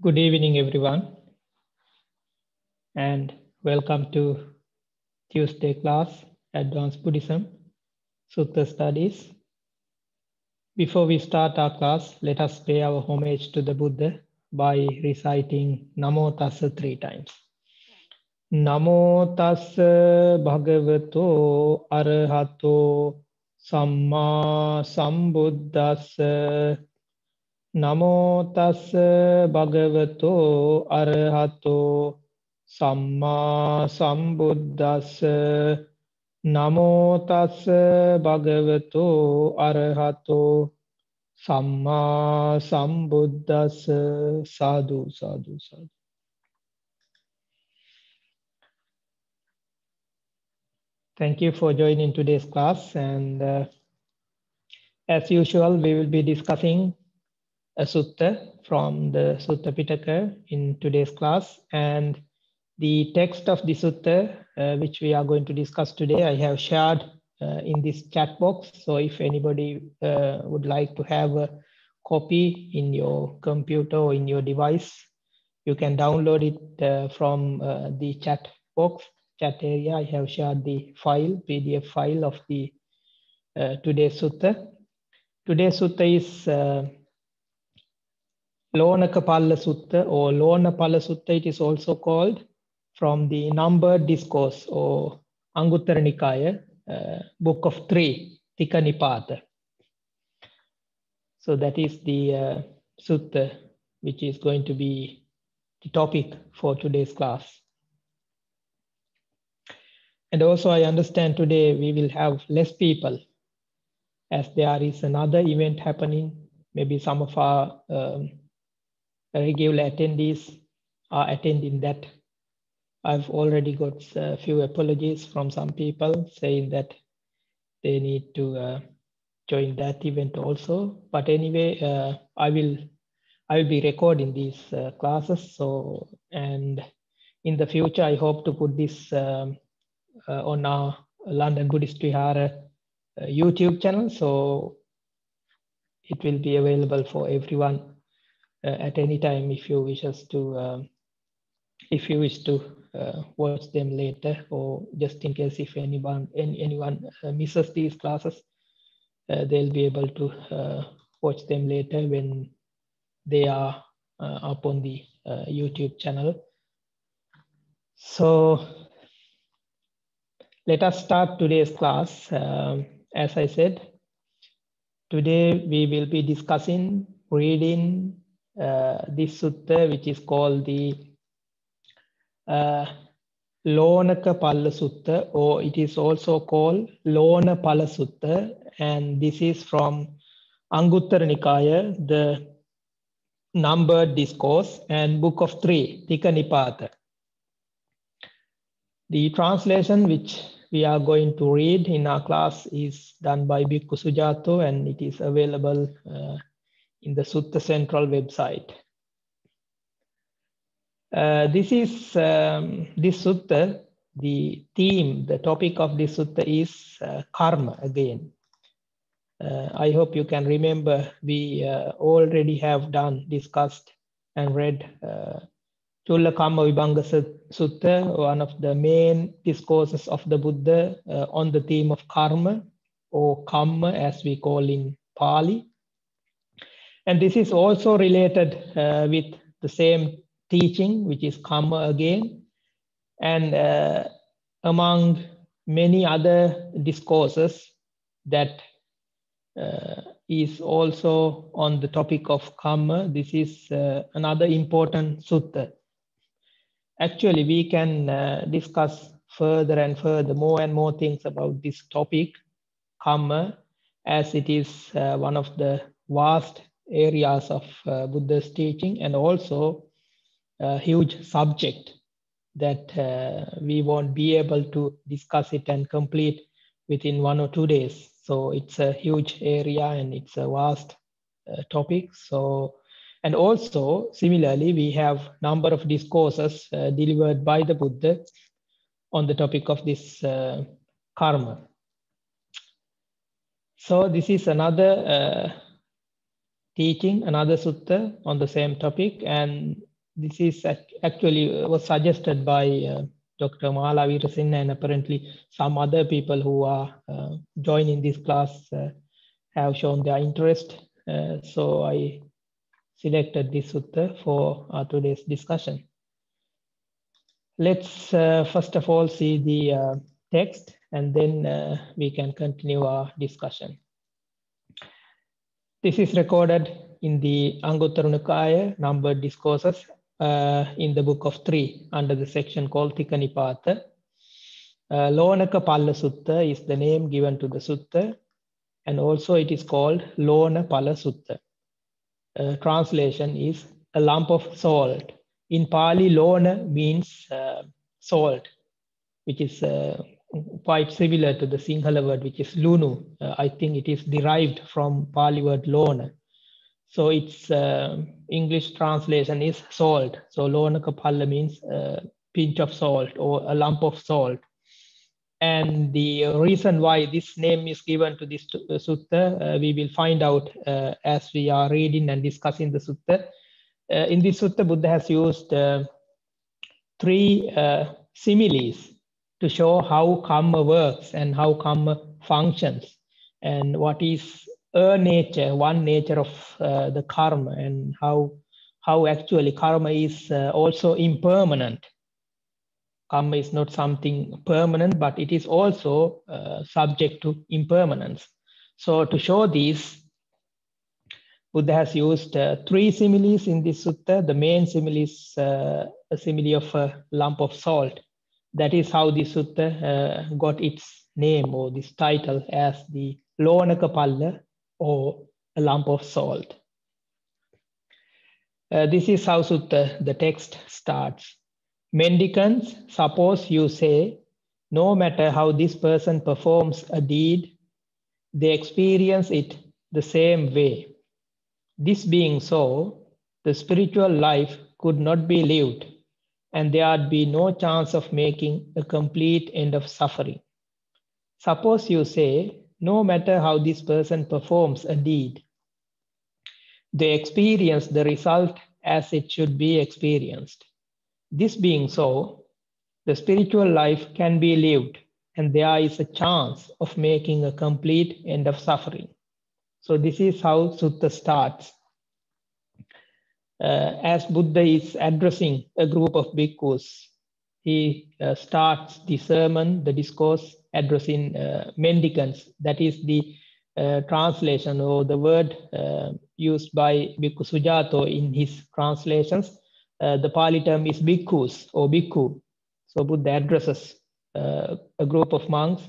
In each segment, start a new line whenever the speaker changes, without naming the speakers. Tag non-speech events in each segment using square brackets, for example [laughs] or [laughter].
Good evening, everyone, and welcome to Tuesday class, Advanced Buddhism, Sutta Studies. Before we start our class, let us pay our homage to the Buddha by reciting Namo Tassa three times. Namo Tassa Bhagavato Arahato Samma Sambuddhassa නමෝ තස් භගවතෝ අරහතෝ සම්මා සම්බුද්දස්ස. නමෝ තස් භගවතෝ අරහතෝ සම්මා සම්බුද්දස්ස. සාදු සාදු සාදු. Thank you for joining today's class and uh, as usual we will be discussing a sutta from the Sutta Pitaka in today's class. And the text of the sutta, uh, which we are going to discuss today, I have shared uh, in this chat box. So if anybody uh, would like to have a copy in your computer or in your device, you can download it uh, from uh, the chat box, chat area. I have shared the file, PDF file of the uh, today's sutta. Today's sutta is Lonakapalla Sutta or Lonapala Sutta, it is also called from the numbered discourse or Anguttara Nikaya, uh, book of three, Tika Nipata. So that is the uh, sutta which is going to be the topic for today's class. And also I understand today we will have less people as there is another event happening. Maybe some of our um, regular attendees are attending that. I've already got a few apologies from some people saying that they need to uh, join that event also. But anyway, uh, I will I will be recording these uh, classes. So and in the future, I hope to put this um, uh, on our London Buddhist Vihara uh, YouTube channel. So it will be available for everyone at any time if you wish us to um, if you wish to uh, watch them later or just in case if anyone any, anyone uh, misses these classes they'll be able to watch them later when they are up on the YouTube channel. So let us start today's class. Um, as I said, today we will be discussing reading uh, this sutta, which is called the uh, Lonaka Palla Sutta, or it is also called Lona Pala Sutta, and this is from Anguttara Nikaya, the numbered discourse, and book of three, Tika Nipata. The translation which we are going to read in our class is done by Bhikkhu Sujato, and it is available uh, in the Sutta Central website. Uh, this is um, this sutta, the theme, the topic of this sutta is uh, karma again. Uh, I hope you can remember we uh, already have done, discussed and read uh, Chulla Kamma Vibhanga Sutta, one of the main discourses of the Buddha uh, on the theme of karma or kamma as we call in Pali. And this is also related uh, with the same teaching, which is karma again. And uh, among many other discourses that uh, is also on the topic of karma, this is uh, another important sutta. Actually, we can uh, discuss further and further more and more things about this topic, karma, as it is uh, one of the vast areas of uh, Buddha's teaching and also a huge subject that uh, we won't be able to discuss it and complete within one or two days. So it's a huge area and it's a vast uh, topic. So, and also similarly, we have number of discourses uh, delivered by the Buddha on the topic of this uh, karma. So this is another uh, teaching another sutta on the same topic. And this is actually was suggested by uh, Dr. Mala Veerasenna and apparently some other people who are uh, joining this class uh, have shown their interest. Uh, so I selected this sutta for today's discussion. Let's uh, first of all see the uh, text and then uh, we can continue our discussion. This is recorded in the Anguttara Nikaya discourses uh, in the book of three under the section called Tikkanipata. Uh, Lonaka Palla Sutta is the name given to the sutta and also it is called Lona Pala Sutta. Uh, translation is a lump of salt. In Pali, Lona means uh, salt, which is uh, quite similar to the Sinhala word, which is Lunu. Uh, I think it is derived from Pali word Lona. So its uh, English translation is salt. So lona kapalla means a pinch of salt or a lump of salt. And the reason why this name is given to this uh, sutta, uh, we will find out uh, as we are reading and discussing the sutta. Uh, in this sutta, Buddha has used uh, three similes to show how karma works and how karma functions and what is a nature, one nature of uh, the karma and how, how actually karma is uh, also impermanent. Karma is not something permanent, but it is also uh, subject to impermanence. So to show this, Buddha has used uh, three similes in this sutta. The main simile is uh, a simile of a lump of salt. That is how this sutta uh, got its name or this title as the Lonaka Palla, or a lump of salt. Uh, this is how Sutta, the text starts. Mendicants, suppose you say, no matter how this person performs a deed, they experience it the same way. This being so, the spiritual life could not be lived, and there would be no chance of making a complete end of suffering. Suppose you say, no matter how this person performs a deed, they experience the result as it should be experienced. This being so, the spiritual life can be lived and there is a chance of making a complete end of suffering. So this is how Sutta starts. Uh, as Buddha is addressing a group of bhikkhus, he uh, starts the sermon, the discourse addressing uh, mendicants. That is the translation or the word used by Bhikkhu Sujato in his translations. The Pali term is bhikkhus or bhikkhu. So Buddha addresses uh, a group of monks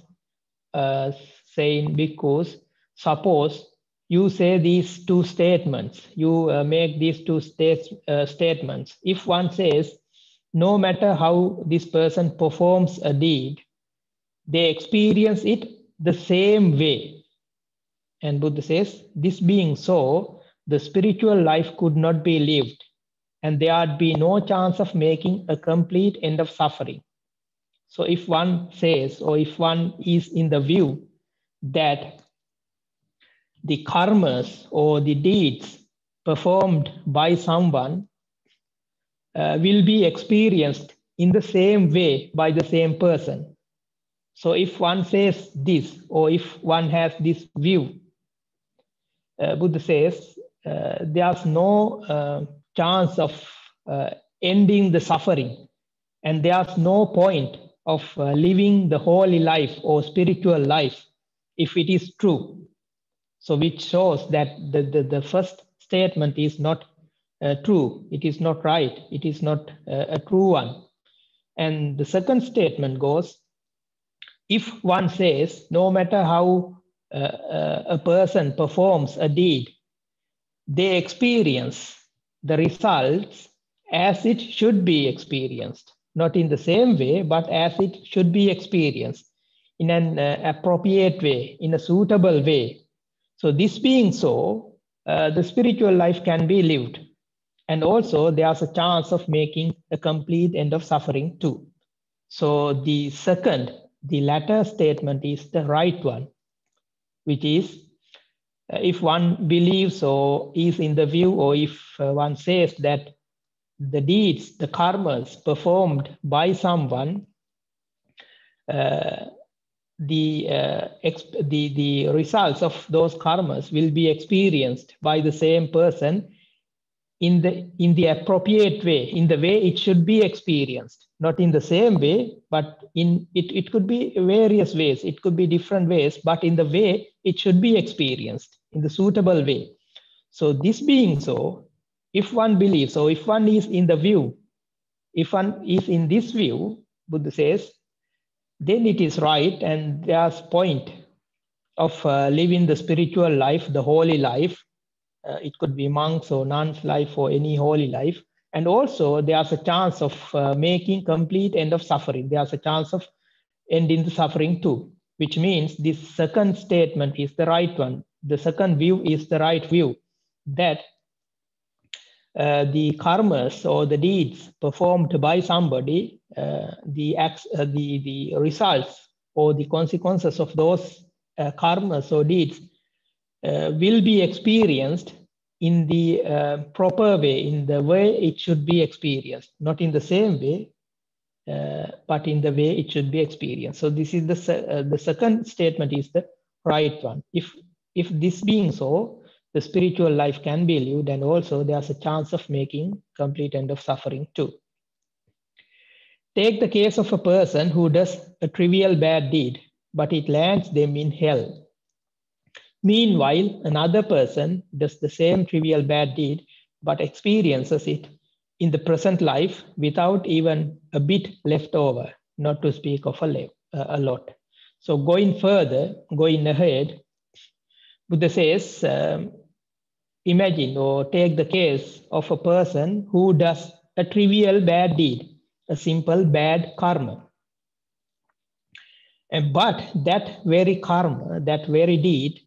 uh, saying bhikkhus, suppose you say these two statements, you uh, make these two state, uh, statements. If one says, no matter how this person performs a deed, they experience it the same way. And Buddha says, this being so, the spiritual life could not be lived, and there would be no chance of making a complete end of suffering. So, if one says, or if one is in the view that the karmas or the deeds performed by someone uh, will be experienced in the same way by the same person, so if one says this, or if one has this view, uh, Buddha says uh, there's no uh, chance of uh, ending the suffering, and there's no point of uh, living the holy life or spiritual life if it is true. So, which shows that the, the, the first statement is not uh, true, it is not right, it is not a true one. And the second statement goes if one says, no matter how uh, uh, a person performs a deed, they experience the results as it should be experienced, not in the same way, but as it should be experienced in an uh, appropriate way, in a suitable way. So, this being so, uh, the spiritual life can be lived. And also, there's a chance of making a complete end of suffering too. So, the second the latter statement is the right one, which is uh, if one believes or is in the view, or if uh, one says that the deeds, the karmas performed by someone, uh, the, uh, the, the results of those karmas will be experienced by the same person in the, in the appropriate way, in the way it should be experienced, not in the same way, but in it, it could be various ways, it could be different ways, but in the way it should be experienced in the suitable way. So this being so, if one believes, or if one is in the view, if one is in this view, Buddha says, then it is right and there's point of uh, living the spiritual life, the holy life. Uh, it could be monks or nuns life or any holy life. And also there's a chance of uh, making complete end of suffering. There's a chance of ending the suffering too, which means this second statement is the right one. The second view is the right view that uh, the karmas or the deeds performed by somebody, the, acts, uh, the, the results or the consequences of those uh, karmas or deeds uh, will be experienced in the uh, proper way, in the way it should be experienced, not in the same way, but in the way it should be experienced. So this is the, the second statement is the right one. If, if this being so, the spiritual life can be lived and also there's a chance of making complete end of suffering too. Take the case of a person who does a trivial bad deed, but it lands them in hell. Meanwhile, another person does the same trivial bad deed, but experiences it in the present life without even a bit left over, not to speak of a, a lot. So going further, going ahead, Buddha says, um, imagine or take the case of a person who does a trivial bad deed, a simple bad karma. And, but that very karma, that very deed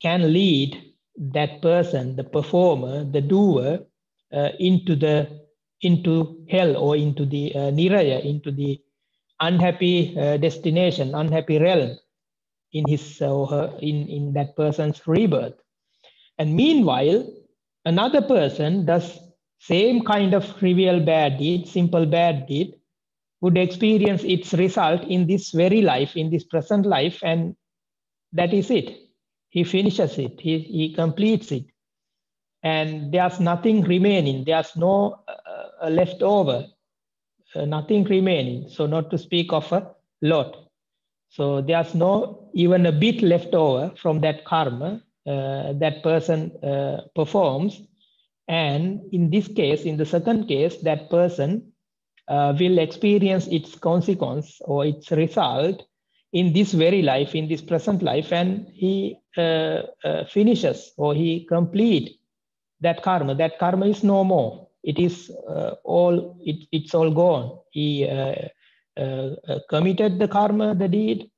can lead that person, the performer, the doer, uh, into the into hell or into the uh, niraya, into the unhappy uh, destination, unhappy realm in his or her, in, in that person's rebirth. And meanwhile, another person does same kind of trivial bad deed, simple bad deed, would experience its result in this very life, in this present life, and that is it. He finishes it, he, he completes it. And there's nothing remaining, there's no uh, left over, uh, nothing remaining. So, not to speak of a lot. So there's no even a bit left over from that karma uh, that person uh, performs. And in this case, in the second case, that person uh, will experience its consequence or its result in this very life, in this present life, and he uh, uh, finishes or he complete that karma. That karma is no more. It is uh, all. It, it's all gone. He uh, uh, committed the karma, the deed,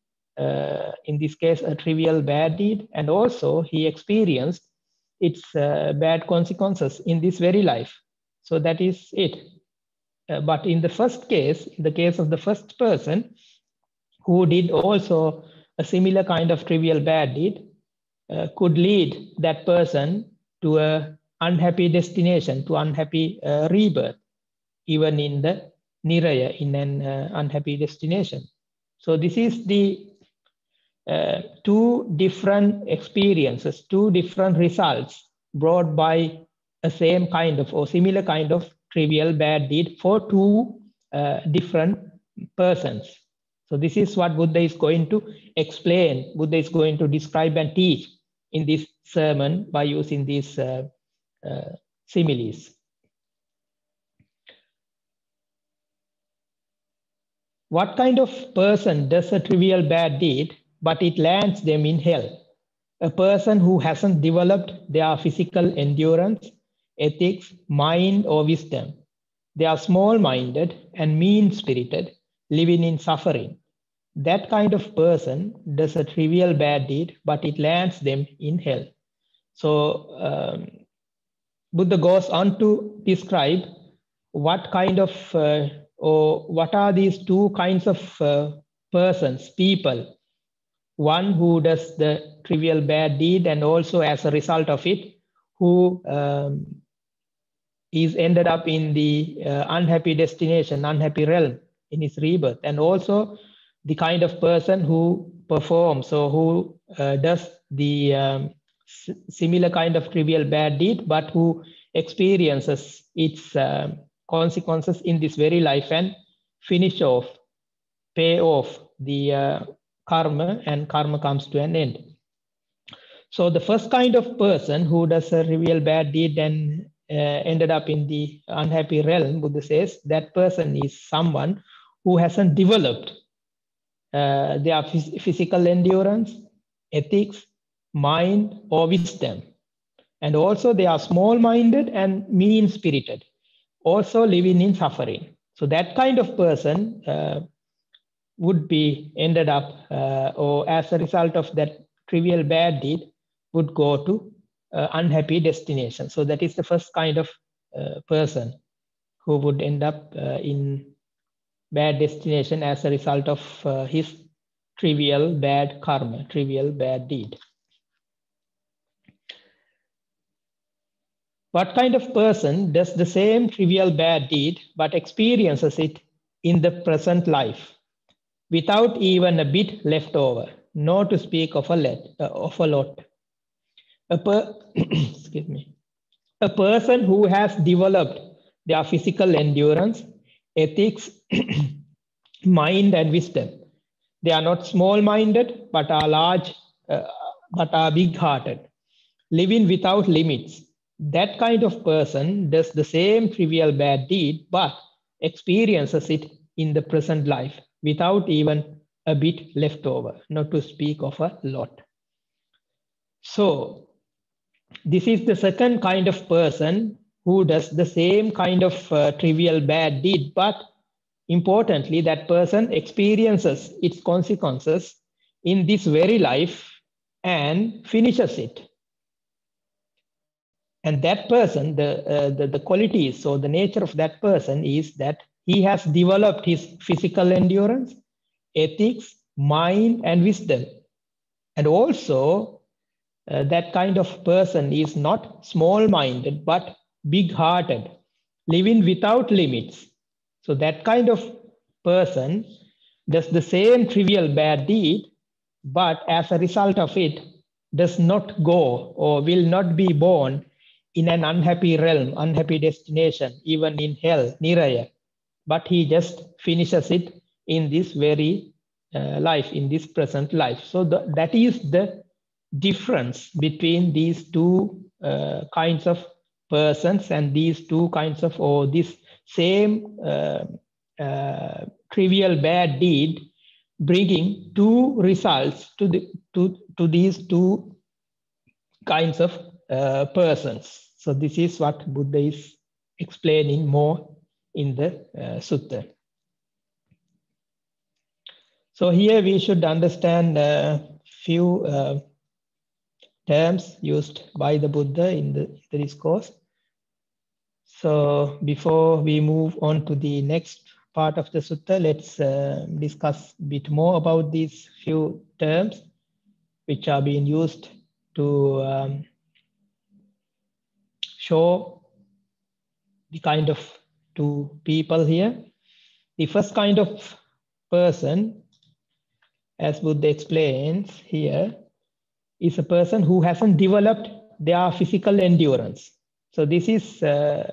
in this case, a trivial bad deed, and also he experienced its bad consequences in this very life. So that is it. but in the first case, in the case of the first person, who did also a similar kind of trivial bad deed, uh, could lead that person to a unhappy destination, to unhappy uh, rebirth, even in the Niraya in an uh, unhappy destination. So this is the uh, two different experiences, two different results brought by a same kind of or similar kind of trivial bad deed for two uh, different persons. So this is what Buddha is going to explain. Buddha is going to describe and teach in this sermon by using these uh, uh, similes. What kind of person does a trivial bad deed, but it lands them in hell? A person who hasn't developed their physical endurance, ethics, mind, or wisdom. They are small minded and mean spirited, living in suffering. That kind of person does a trivial bad deed, but it lands them in hell. So, um, Buddha goes on to describe what kind of uh, or what are these two kinds of uh, persons, people? One who does the trivial bad deed, and also as a result of it, who um, he's ended up in the uh, unhappy destination, unhappy realm in his rebirth, and also the kind of person who performs or who uh, does the um, similar kind of trivial bad deed, but who experiences its uh, consequences in this very life and finish off, pay off the uh, karma, and karma comes to an end. So the first kind of person who does a trivial bad deed and uh, ended up in the unhappy realm, Buddha says that person is someone who hasn't developed uh, their phys physical endurance, ethics, mind, or wisdom. And also they are small-minded and mean-spirited, also living in suffering. So that kind of person uh, would be ended up, uh, or as a result of that trivial bad deed, would go to uh, unhappy destination. So that is the first kind of uh, person who would end up uh, in bad destination as a result of uh, his trivial bad karma, trivial bad deed. What kind of person does the same trivial bad deed but experiences it in the present life without even a bit left over, nor to speak of a, let, uh, of a lot? A per [coughs] excuse me. A person who has developed their physical endurance, ethics, [coughs] mind, and wisdom. They are not small-minded, but are large, uh, but are big-hearted, living without limits, that kind of person does the same trivial bad deed, but experiences it in the present life without even a bit left over, not to speak of a lot. So, this is the second kind of person who does the same kind of uh, trivial bad deed, but importantly, that person experiences its consequences in this very life and finishes it and that person the, uh, the the qualities or the nature of that person is that he has developed his physical endurance ethics mind and wisdom and also uh, that kind of person is not small minded but big hearted living without limits so that kind of person does the same trivial bad deed but as a result of it does not go or will not be born in an unhappy realm, unhappy destination, even in hell, Niraya. But he just finishes it in this very uh, life, in this present life. So the, that is the difference between these two uh, kinds of persons and these two kinds of, or this same uh, uh trivial bad deed bringing two results to, the, to, to these two kinds of uh, persons. So this is what Buddha is explaining more in the uh, sutta. So here we should understand a few uh, terms used by the Buddha in the, the discourse. So before we move on to the next part of the sutta, let's uh, discuss a bit more about these few terms which are being used to um, show the kind of two people here. The first kind of person, as Buddha explains here, is a person who hasn't developed their physical endurance. So this is, uh,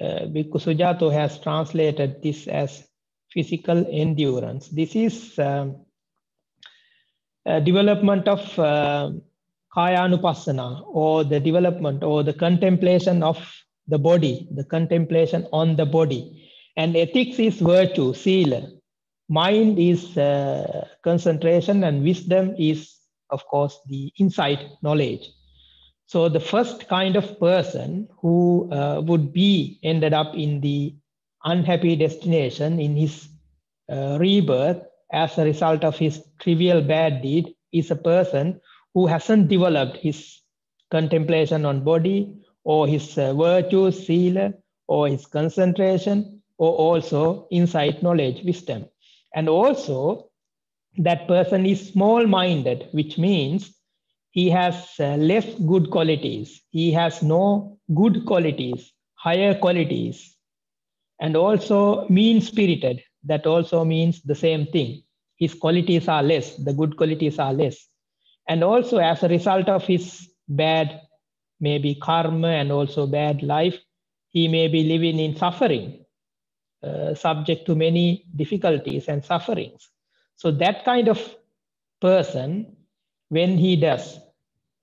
uh, Sujato has translated this as physical endurance. This is um, development of uh, kaya or the development or the contemplation of the body, the contemplation on the body. And ethics is virtue, sila. Mind is uh, concentration and wisdom is, of course, the insight, knowledge. So the first kind of person who uh, would be ended up in the unhappy destination in his uh, rebirth as a result of his trivial bad deed is a person who hasn't developed his contemplation on body or his uh, virtues, sila, or his concentration, or also insight, knowledge, wisdom. And also, that person is small minded, which means he has uh, less good qualities. He has no good qualities higher qualities and also mean spirited that also means the same thing his qualities are less the good qualities are less and also as a result of his bad maybe karma and also bad life he may be living in suffering uh, subject to many difficulties and sufferings so that kind of person when he does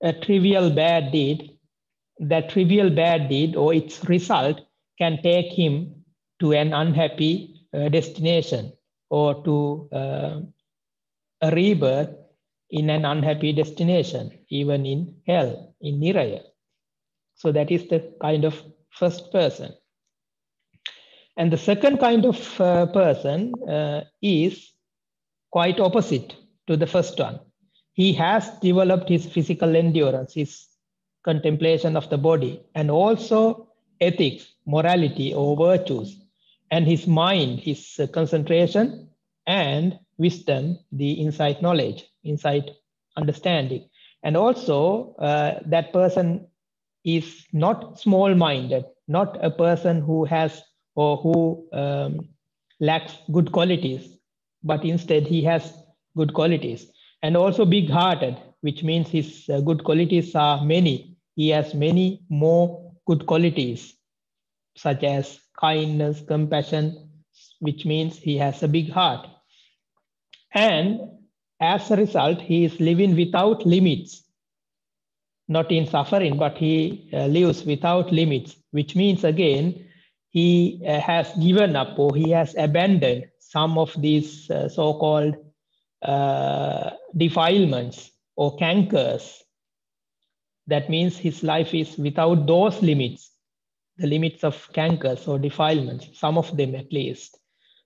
a trivial bad deed that trivial bad deed or its result can take him to an unhappy uh, destination or to uh, a rebirth in an unhappy destination, even in hell, in Niraya. So that is the kind of first person. And the second kind of uh, person uh, is quite opposite to the first one. He has developed his physical endurance, his contemplation of the body, and also ethics, morality, or virtues, and his mind, his uh, concentration, and wisdom, the insight knowledge, insight understanding. And also, uh, that person is not small minded, not a person who has or who um, lacks good qualities, but instead he has good qualities. And also big hearted, which means his uh, good qualities are many. He has many more good qualities, such as kindness, compassion, which means he has a big heart. And as a result, he is living without limits, not in suffering, but he uh, lives without limits, which means again, he uh, has given up or he has abandoned some of these uh, so called uh, defilements or cankers. That means his life is without those limits, the limits of cankers or defilements, some of them at least.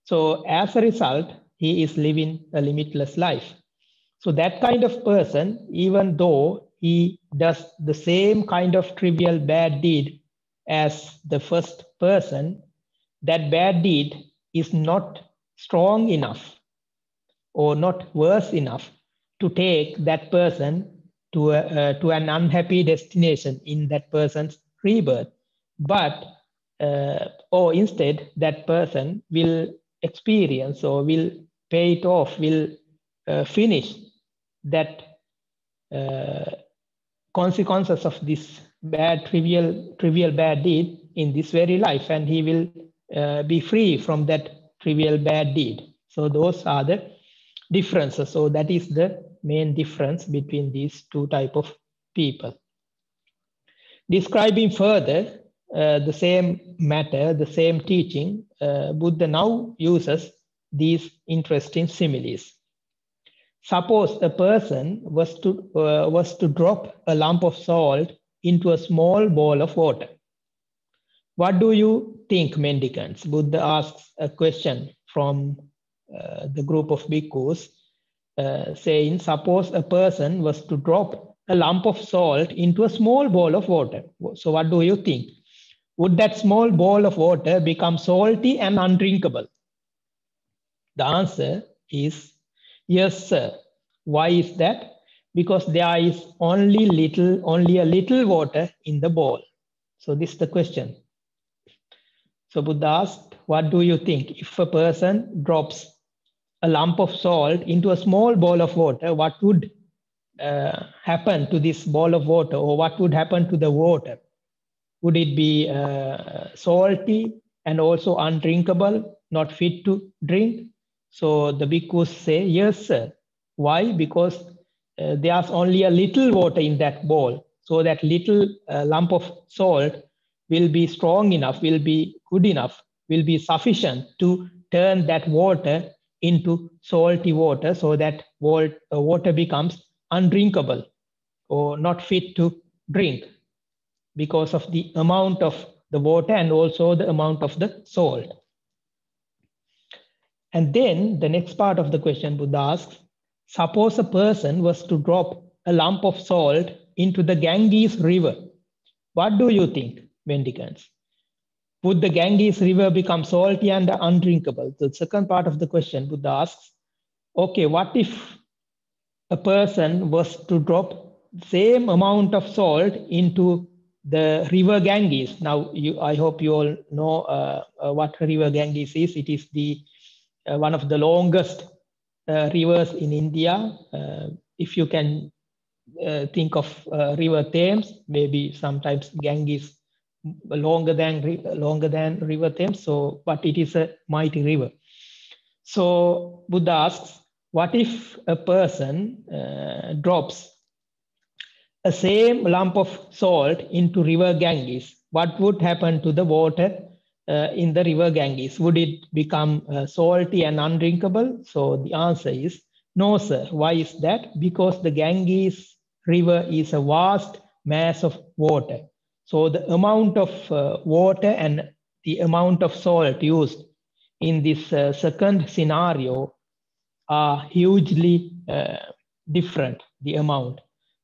So, as a result, he is living a limitless life. So, that kind of person, even though he does the same kind of trivial bad deed as the first person, that bad deed is not strong enough or not worse enough to take that person to, a, uh, to an unhappy destination in that person's rebirth. But, uh, or instead, that person will experience or will pay it off, will uh, finish that uh, consequences of this bad, trivial, trivial bad deed in this very life, and he will uh, be free from that trivial bad deed. So those are the differences. So that is the main difference between these two type of people. Describing further uh, the same matter, the same teaching, uh, Buddha now uses these interesting similes. Suppose a person was to, uh, was to drop a lump of salt into a small bowl of water. What do you think, mendicants? Buddha asks a question from uh, the group of bhikkhus, uh, saying, Suppose a person was to drop a lump of salt into a small bowl of water. So, what do you think? Would that small bowl of water become salty and undrinkable? The answer is yes, sir. Why is that? Because there is only little, only a little water in the bowl. So this is the question. So Buddha asked, what do you think? If a person drops a lump of salt into a small bowl of water, what would uh, happen to this bowl of water or what would happen to the water? Would it be uh, salty and also undrinkable, not fit to drink? So the bhikkhus say, yes, sir. Why? Because uh, there's only a little water in that bowl. So that little uh, lump of salt will be strong enough, will be good enough, will be sufficient to turn that water into salty water so that uh, water becomes undrinkable or not fit to drink because of the amount of the water and also the amount of the salt. And then the next part of the question Buddha asks, suppose a person was to drop a lump of salt into the Ganges river. What do you think, mendicants? Would the Ganges river become salty and undrinkable? The second part of the question Buddha asks, okay, what if a person was to drop same amount of salt into the river Ganges. Now, you, I hope you all know uh, uh, what river Ganges is. It is the one of the longest uh, rivers in India. Uh, if you can uh, think of river Thames, maybe sometimes Ganges longer than longer than river Thames. So, but it is a mighty river. So Buddha asks, what if a person drops a same lump of salt into river Ganges, what would happen to the water uh, in the river Ganges? Would it become uh, salty and undrinkable? So the answer is no, sir. Why is that? Because the Ganges river is a vast mass of water. So the amount of uh, water and the amount of salt used in this uh, second scenario are hugely uh, different, the amount.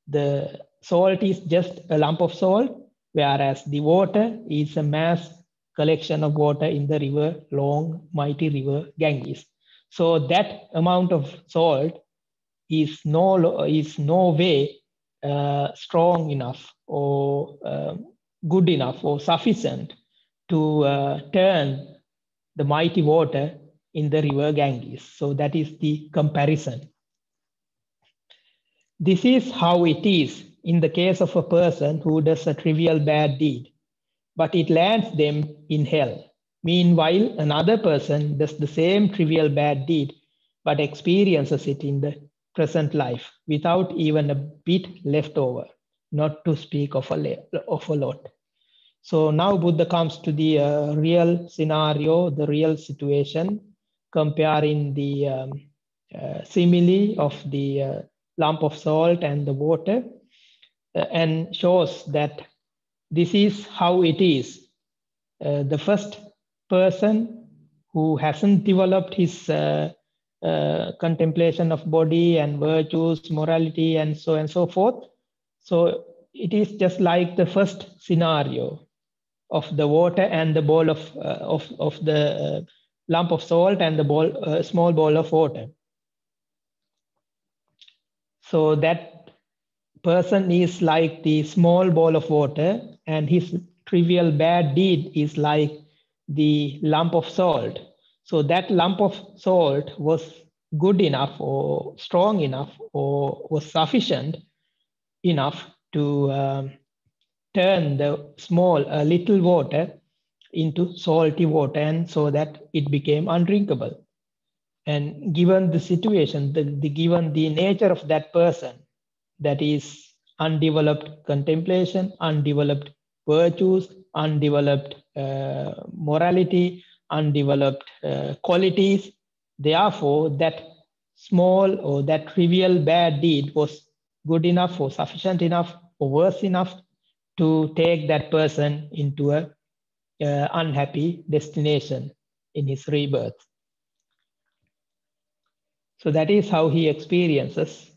The salt is just a lump of salt, whereas the water is a mass collection of water in the river, long, mighty river Ganges. So that amount of salt is no, is no way uh, strong enough or uh, good enough or sufficient to uh, turn the mighty water in the river Ganges. So that is the comparison. This is how it is in the case of a person who does a trivial bad deed, but it lands them in hell. Meanwhile, another person does the same trivial bad deed, but experiences it in the present life without even a bit left over, not to speak of a, of a lot. So now Buddha comes to the uh, real scenario, the real situation, comparing the um, uh, simile of the uh, lump of salt and the water uh, and shows that this is how it is. Uh, the first person who hasn't developed his uh, uh, contemplation of body and virtues, morality, and so and so forth. So it is just like the first scenario of the water and the ball of uh, of of the uh, lump of salt and the ball small ball of water. So that person is like the small ball of water and his trivial bad deed is like the lump of salt. So that lump of salt was good enough or strong enough or was sufficient enough to um, turn the small, uh, little water into salty water and so that it became undrinkable. And given the situation, the, the given the nature of that person, that is undeveloped contemplation, undeveloped virtues, undeveloped uh, morality, undeveloped uh, qualities. Therefore, that small or that trivial bad deed was good enough or sufficient enough or worse enough to take that person into a uh, unhappy destination in his rebirth. So that is how he experiences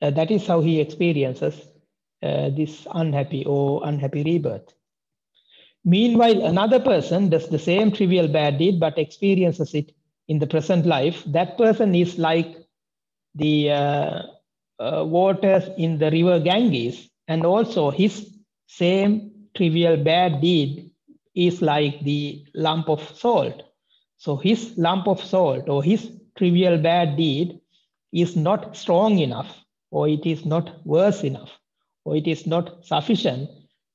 uh, that is how he experiences uh, this unhappy or unhappy rebirth. Meanwhile, another person does the same trivial bad deed but experiences it in the present life. That person is like the uh, uh, waters in the river Ganges, and also his same trivial bad deed is like the lump of salt. So his lump of salt or his trivial bad deed is not strong enough or it is not worse enough, or it is not sufficient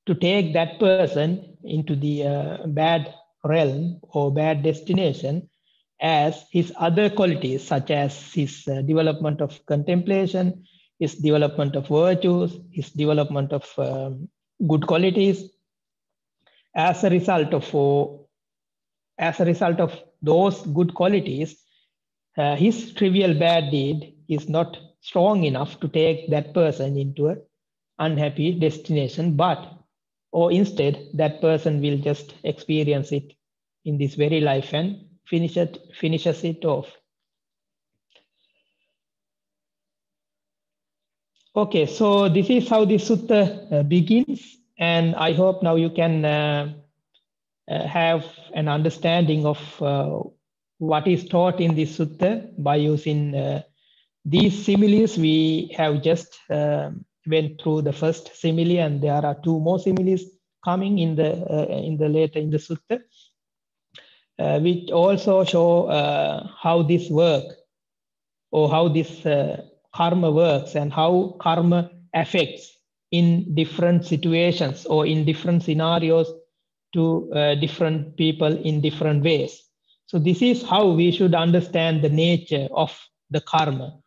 to take that person into the uh, bad realm or bad destination as his other qualities, such as his uh, development of contemplation, his development of virtues, his development of um, good qualities. As a result of uh, as a result of those good qualities, uh, his trivial bad deed is not strong enough to take that person into a unhappy destination but or instead that person will just experience it in this very life and finish it finishes it off. Okay so this is how the sutta uh, begins and i hope now you can uh, uh, have an understanding of uh, what is taught in this sutta by using uh, these similes we have just uh, went through the first simile and there are two more similes coming in the uh, in the later in the sutta uh, which also show uh, how this work or how this uh, karma works and how karma affects in different situations or in different scenarios to uh, different people in different ways. So this is how we should understand the nature of the karma.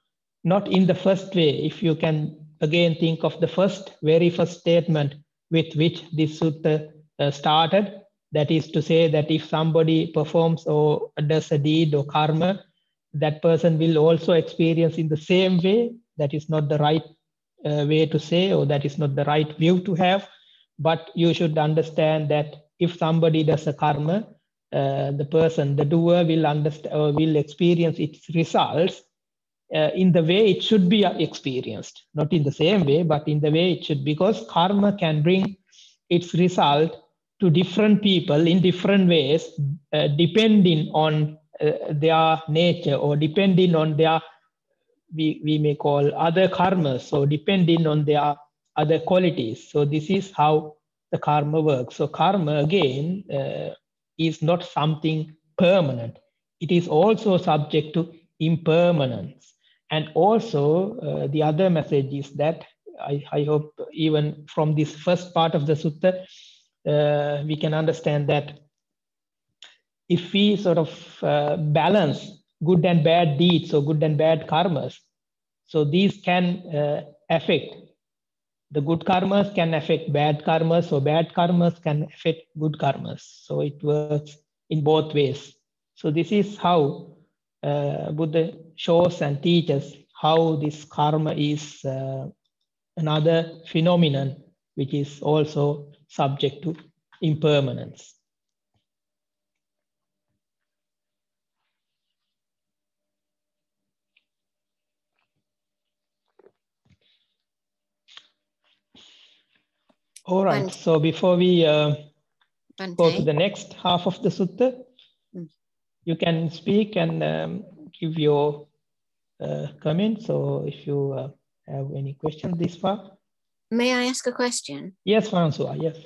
Not in the first way, if you can again think of the first, very first statement with which this sutta uh, started, that is to say that if somebody performs or does a deed or karma, that person will also experience in the same way. That is not the right uh, way to say, or that is not the right view to have. But you should understand that if somebody does a karma, uh, the person, the doer, will understand or will experience its results uh, in the way it should be experienced, not in the same way, but in the way it should, because karma can bring its result to different people in different ways, uh, depending on uh, their nature or depending on their, we, we may call other karmas, so depending on their other qualities. So this is how the karma works. So karma again uh, is not something permanent. It is also subject to impermanence. And also uh, the other message is that I, I hope even from this first part of the sutta, uh, we can understand that if we sort of uh, balance good and bad deeds or good and bad karmas, so these can uh, affect the good karmas can affect bad karmas, or bad karmas can affect good karmas. So it works in both ways. So this is how uh, Buddha shows and teaches how this karma is uh, another phenomenon which is also subject to impermanence. All right, so before we uh, go to the next half of the sutta. You can speak and um, give your uh, comments. So if you uh, have any questions this far.
May I ask a question?
Yes, Francois, yes.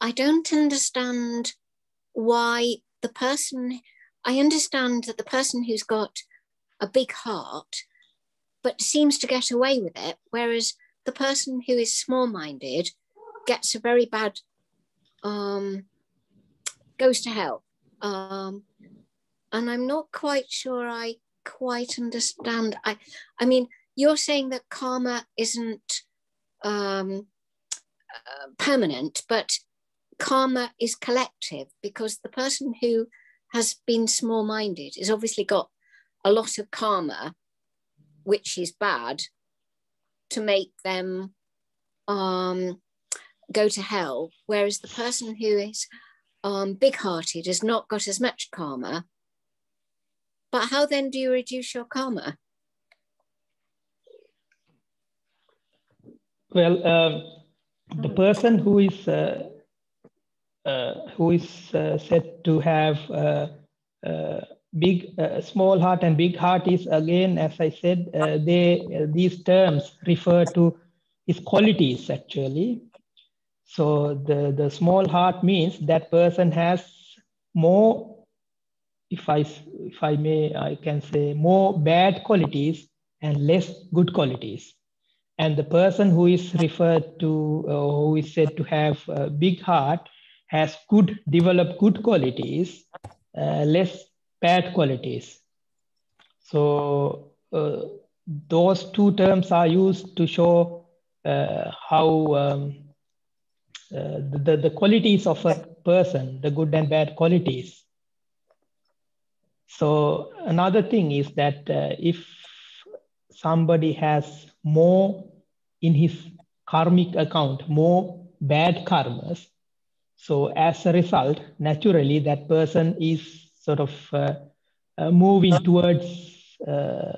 I don't understand why the person, I understand that the person who's got a big heart, but seems to get away with it, whereas the person who is small minded gets a very bad, um, goes to hell. Um, and I'm not quite sure I quite understand. I, I mean, you're saying that karma isn't um, uh, permanent, but karma is collective because the person who has been small minded has obviously got a lot of karma, which is bad, to make them um, go to hell. Whereas the person who is um, big hearted has not got as much karma. But how then do you reduce your karma?
Well, uh, the person who is uh, uh, who is uh, said to have uh, uh, big, small heart and big heart is again, as I said, they these terms refer to his qualities actually. So the, the small heart means that person has more, if I, if I may, I can say more bad qualities and less good qualities. And the person who is referred to, uh, who is said to have a big heart, has good, developed good qualities, uh, less bad qualities. So uh, those two terms are used to show uh, how um, uh, the, the qualities of a person, the good and bad qualities. So another thing is that uh, if somebody has more in his karmic account, more bad karmas, so as a result, naturally that person is sort of uh, uh, moving towards uh,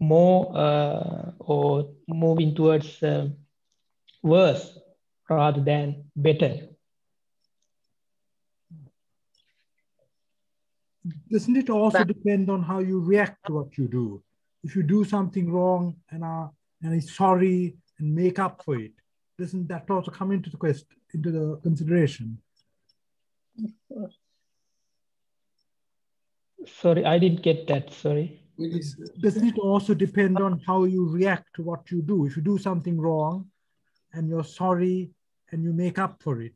more or moving towards worse rather than better.
Doesn't it also but, depend on how you react to what you do? If you do something wrong and are and is sorry and make up for it, doesn't that also come into the quest into the consideration?
Sorry, I didn't get that. Sorry.
Doesn't it also depend on how you react to what you do? If you do something wrong and you're sorry and you make up for it,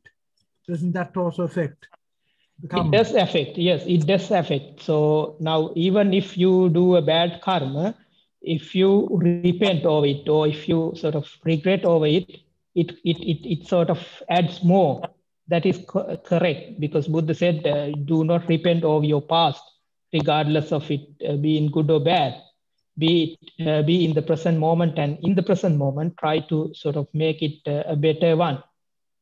doesn't that also affect the
It does affect, yes, it does affect. So now, even if you do a bad karma, if you repent of it or if you sort of regret over it, it, it, it, it sort of adds more. That is co correct because Buddha said, uh, do not repent of your past, regardless of it uh, being good or bad. Be, it, uh, be in the present moment and in the present moment, try to sort of make it uh, a better one.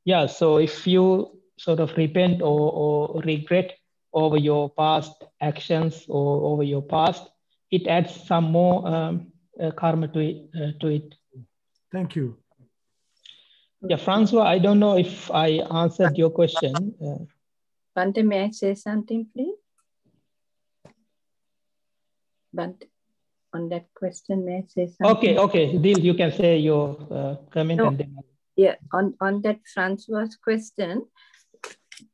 Yeah, so if you sort of repent or, or regret over your past actions or over your past, it adds some more um, uh, karma to it, uh, to it.
Thank you.
Yeah, Francois, I don't know if I answered your question. Uh,
Bhante, may I say something, please? Bhante, on that question, may I say something?
okay, okay, Dil, you can say your uh, comment
No.
and then.
Yeah, on, on that Francois question,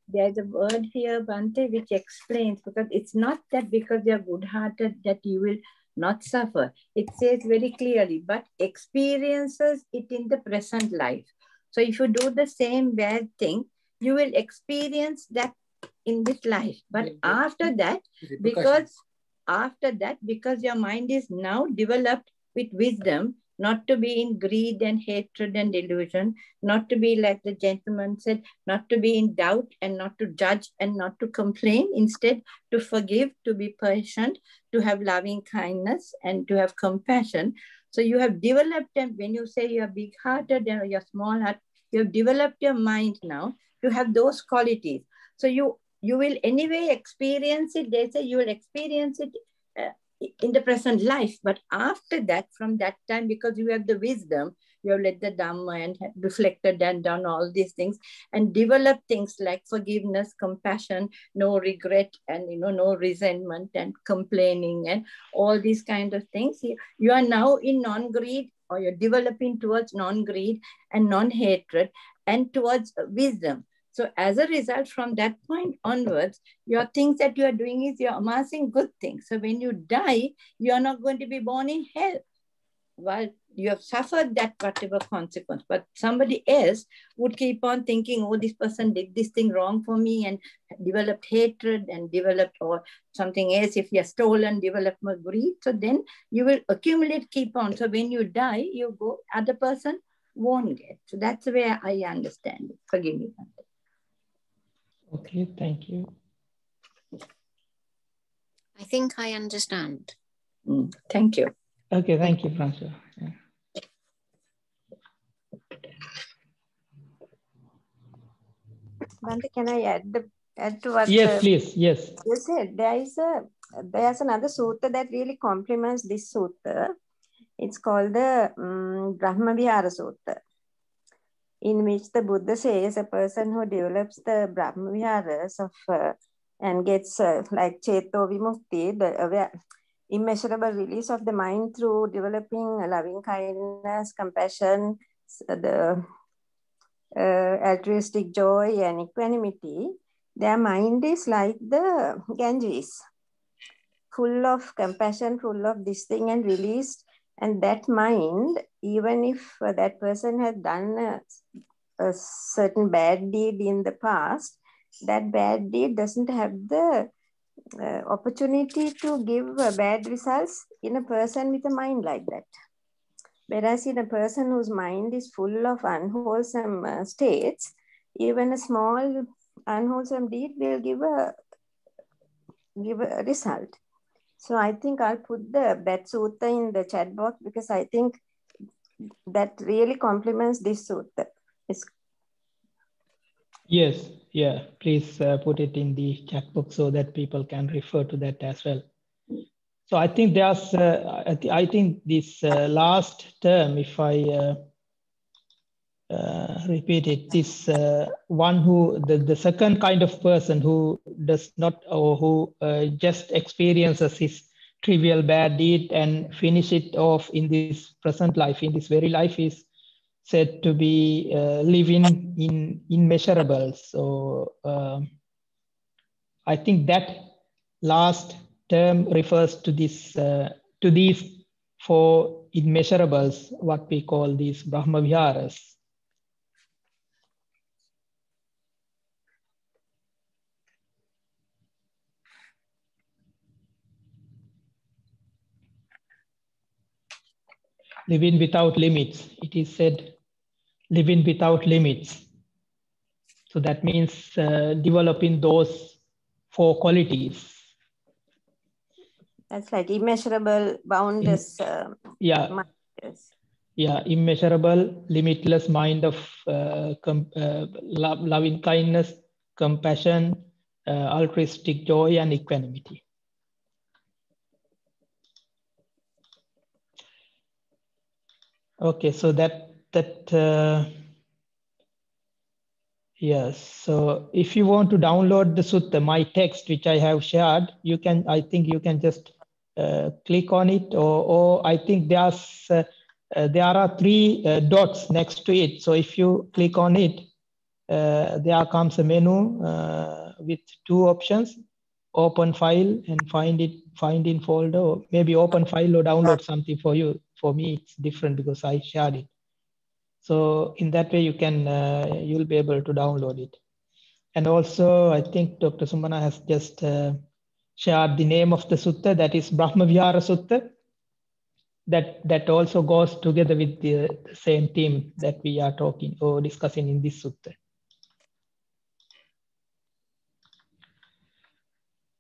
there's a word here, Bhante, which explains because it's not that because you're good-hearted that you will not suffer. It says very clearly, but experiences it in the present life. So if you do the same bad thing, you will experience that in this life. But after that, because after that, because your mind is now developed with wisdom, not to be in greed and hatred and delusion, not to be like the gentleman said, not to be in doubt and not to judge and not to complain, instead to forgive, to be patient, to have loving kindness and to have compassion. So you have developed, and when you say you're big hearted and you're small hearted, you have developed your mind now to have those qualities. So you you will anyway experience it. They say you will experience it uh, in the present life. But after that, from that time, because you have the wisdom, you have let the Dhamma and reflected and done all these things and develop things like forgiveness, compassion, no regret, and you know, no resentment and complaining and all these kind of things. You, you are now in non-greed or you're developing towards non-greed and non-hatred and towards wisdom. So as a result, from that point onwards, your things that you are doing is you're amassing good things. So when you die, you are not going to be born in hell. Well, you have suffered that whatever consequence, but somebody else would keep on thinking, oh, this person did this thing wrong for me and developed hatred and developed or something else. If you are stolen, develop more greed. So then you will accumulate, keep on. So when you die, you go, other person won't get. So that's where I understand it. Forgive me.
Okay, thank you.
I think I understand.
Mm, thank you.
Okay, thank you, Francois. Yeah.
Bhante, can I add the add to what
Yes,
uh,
please. Yes.
you said? There is a there's another sutta that really complements this sutta. It's called the um, Brahma Vihara Sutta, in which the Buddha says a person who develops the Brahma Viharas of uh, and gets uh, like Cheto Vimukti, the aware, immeasurable release of the mind through developing loving kindness, compassion, the uh, altruistic joy and equanimity, their mind is like the Ganges, full of compassion, full of this thing and released. And that mind, even if uh, that person had done a, a certain bad deed in the past, that bad deed doesn't have the uh, opportunity to give uh, bad results in a person with a mind like that. Whereas in a person whose mind is full of unwholesome uh, states, even a small unwholesome deed will give a give a result. So I think I'll put the that sutta in the chat box because I think that really complements this sutta. It's
Yes, yeah. Please uh, put it in the chat box so that people can refer to that as well. So I think there's, uh, I, th- I think this uh, last term, if I uh, repeat it, this uh, one who, the, the second kind of person who does not, or who uh, just experiences his trivial bad deed and finish it off in this present life, in this very life is said to be uh, living in immeasurables. So uh, I think that last term refers to this uh, to these four immeasurables, what we call these Brahma Viharas. Living without limits. It is said living without limits. So that means uh, developing those four qualities.
That's right, immeasurable, boundless. Uh,
yeah.
mindless.
Yeah, immeasurable, limitless mind of uh, uh, love, loving kindness, compassion, uh, altruistic joy, and equanimity. Okay, so that that uh, yes. So if you want to download the sutta, my text which I have shared, you can. I think you can just uh, click on it, or or I think there's uh, uh, there are three uh, dots next to it. So if you click on it, uh, there comes a menu with two options: open file and find it, find in folder, or maybe open file or download something for you for me it's different because I shared it. So in that way you can uh, you'll be able to download it. And also I think Dr. Sumana has just uh, shared the name of the sutta that is Brahma Vihara Sutta. That that also goes together with the, the same theme that we are talking or discussing in this sutta.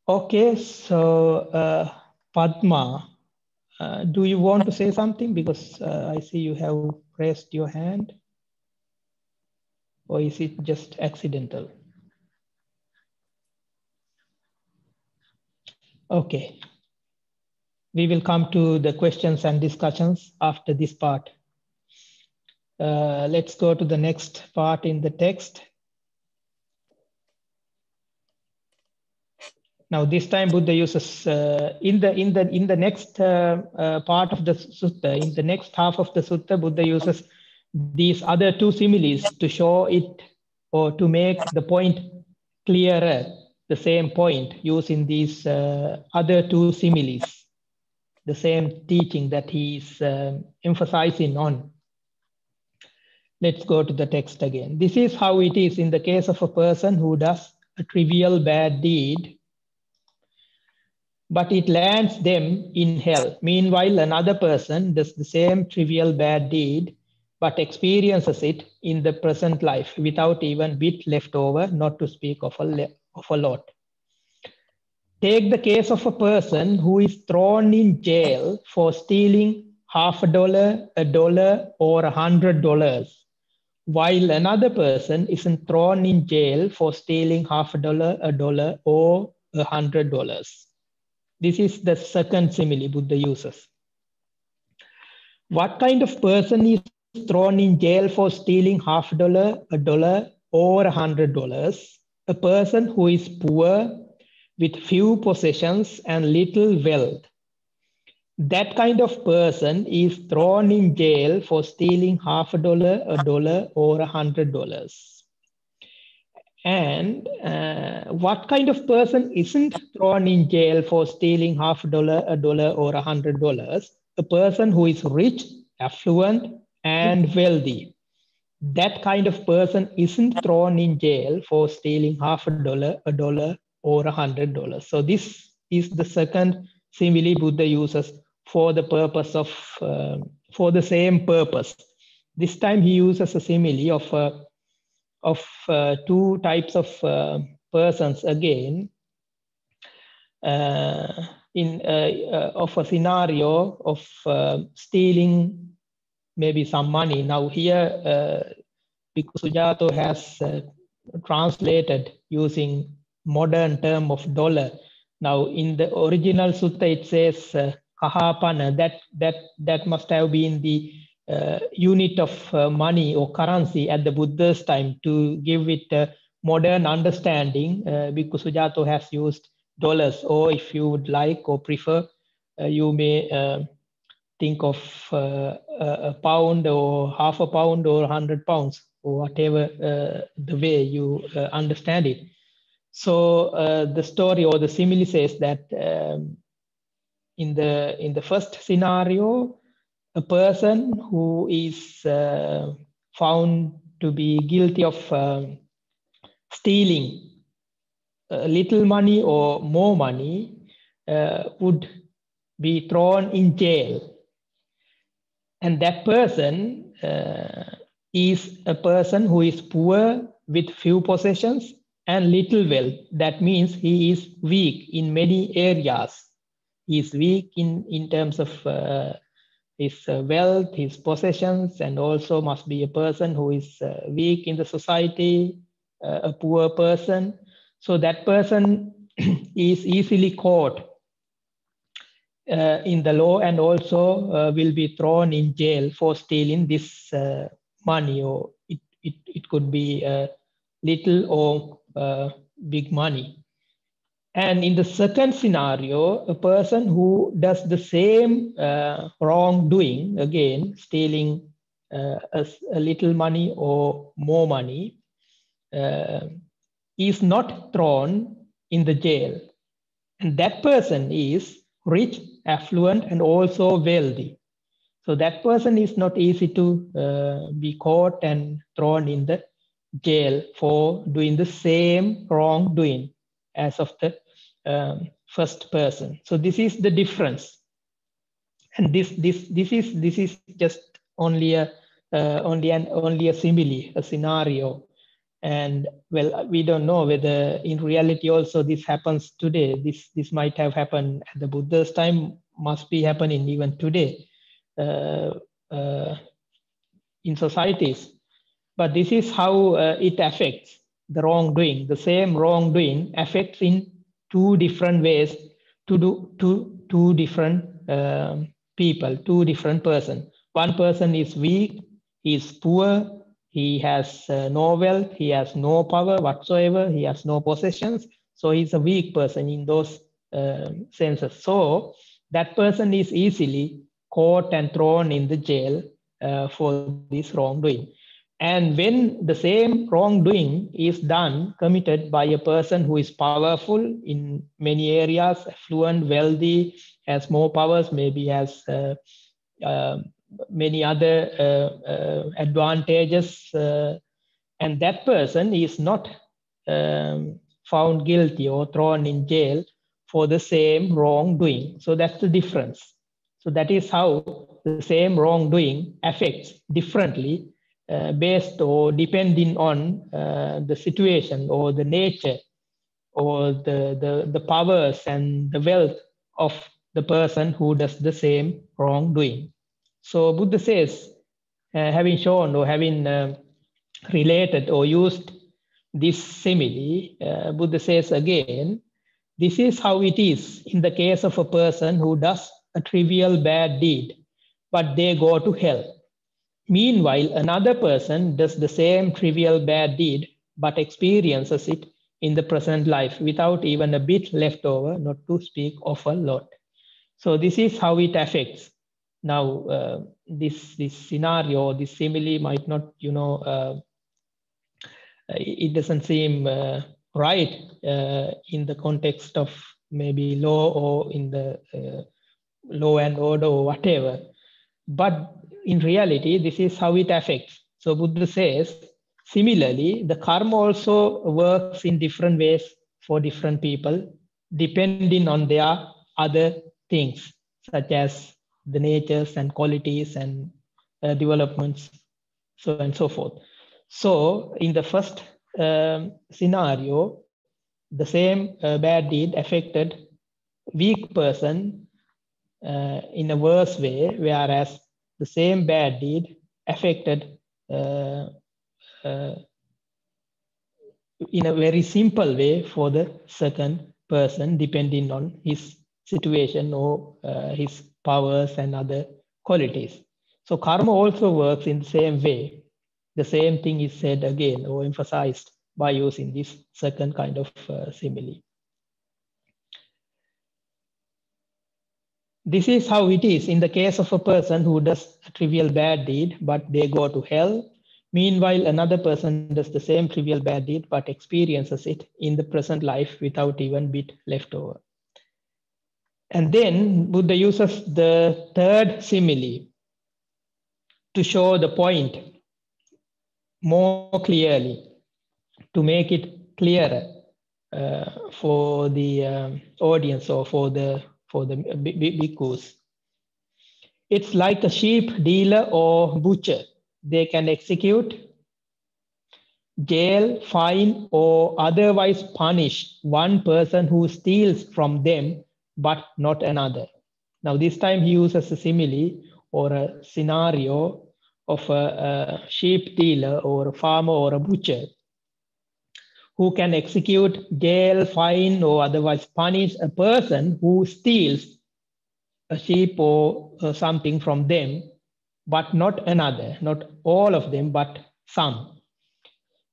Okay, so uh, Padma, uh, do you want to say something? Because uh, I see you have raised your hand. Or is it just accidental? Okay. We will come to the questions and discussions after this part. Uh, let's go to the next part in the text. Now this time Buddha uses uh, in the in the in the next uh, uh, part of the sutta, in the next half of the sutta, Buddha uses these other two similes to show it or to make the point clearer, the same point using these uh, other two similes, the same teaching that he is uh, emphasizing on. Let's go to the text again. This is how it is in the case of a person who does a trivial bad deed but it lands them in hell. Meanwhile, another person does the same trivial bad deed, but experiences it in the present life without even bit left over, not to speak of a, of a lot. Take the case of a person who is thrown in jail for stealing half a dollar, a dollar, or a hundred dollars, while another person isn't thrown in jail for stealing half a dollar, a dollar, or a hundred dollars. This is the second simile Buddha uses. What kind of person is thrown in jail for stealing half a dollar, a dollar, or a hundred dollars? A person who is poor with few possessions and little wealth. That kind of person is thrown in jail for stealing half a dollar, a dollar, or a hundred dollars. And uh, what kind of person isn't thrown in jail for stealing half a dollar, a dollar, or a hundred dollars? A person who is rich, affluent, and wealthy. That kind of person isn't thrown in jail for stealing half a dollar, a dollar, or a hundred dollars. So this is the second simile Buddha uses for the purpose of, uh, for the same purpose. This time he uses a simile of a of uh, two types of uh, persons again uh, in of a scenario of stealing maybe some money. Now here, uh, Sujato has translated using modern term of dollar. Now in the original sutta it says uh, kahapana. That that that must have been the uh, unit of uh, money or currency at the Buddha's time to give it a modern understanding. Uh, Bhikkhu Sujato has used dollars, or if you would like or prefer, uh, you may uh, think of uh, a pound or half a pound or 100 pounds or whatever uh, the way you uh, understand it. So uh, the story or the simile says that um, in the in the first scenario, a person who is uh, found to be guilty of um, stealing a little money or more money uh, would be thrown in jail and that person uh, is a person who is poor with few possessions and little wealth. That means he is weak in many areas. He is weak in, in terms of uh, his uh, wealth, his possessions, and also must be a person who is uh, weak in the society, uh, a poor person. So that person [clears throat] is easily caught uh, in the law and also uh, will be thrown in jail for stealing this uh, money or it, it, it could be little or big money. And in the second scenario, a person who does the same uh, wrongdoing, again, stealing uh, a, a, little money or more money, uh, is not thrown in the jail. And that person is rich, affluent, and also wealthy. So that person is not easy to uh, be caught and thrown in the jail for doing the same wrongdoing as of the um, first person. So this is the difference. And this this this is this is just only a uh, only an only a simile, a scenario and well we don't know whether in reality also this happens today this this might have happened at the buddha's time must be happening even today uh, uh, in societies but this is how uh, it affects the wrongdoing the same wrongdoing affects in two different ways to do to two different um, people two different person one person is weak is poor he has uh, no wealth, he has no power whatsoever, he has no possessions. So he's a weak person in those uh, senses. So that person is easily caught and thrown in the jail uh, for this wrongdoing. And when the same wrongdoing is done, committed by a person who is powerful in many areas, affluent, wealthy, has more powers, maybe has uh, uh, many other uh, uh, advantages uh, and that person is not um, found guilty or thrown in jail for the same wrongdoing. So that's the difference. So that is how the same wrongdoing affects differently uh, based or depending on uh, the situation or the nature or the, the, the powers and the wealth of the person who does the same wrongdoing. So Buddha says, uh, having shown or having uh, related or used this simile, uh, Buddha says again, this is how it is in the case of a person who does a trivial bad deed, but they go to hell. Meanwhile, another person does the same trivial bad deed, but experiences it in the present life without even a bit left over, not to speak of a lot. So this is how it affects now, uh, this this scenario, this simile might not, you know, uh, it doesn't seem uh, right uh, in the context of maybe law or in the uh, law and order or whatever. But in reality, this is how it affects. So Buddha says, similarly, the karma also works in different ways for different people, depending on their other things, such as the natures and qualities and uh, developments, so and so forth. So in the first um, scenario, the same uh, bad deed affected weak person uh, in a worse way, whereas the same bad deed affected uh, uh, in a very simple way for the second person, depending on his situation or uh, his powers and other qualities. So karma also works in the same way. The same thing is said again or emphasized by using this second kind of uh, simile. This is how it is in the case of a person who does a trivial bad deed, but they go to hell. Meanwhile, another person does the same trivial bad deed, but experiences it in the present life without even bit left over. And then Buddha uses the third simile to show the point more clearly, to make it clearer uh, for the um, audience or for the for the bhikkhus. It's like a sheep dealer or butcher. They can execute, jail, fine, or otherwise punish one person who steals from them, but not another. Now, this time he uses a simile or a scenario of a, a sheep dealer or a farmer or a butcher who can execute, jail, fine, or otherwise punish a person who steals a sheep or uh, something from them, but not another, not all of them, but some.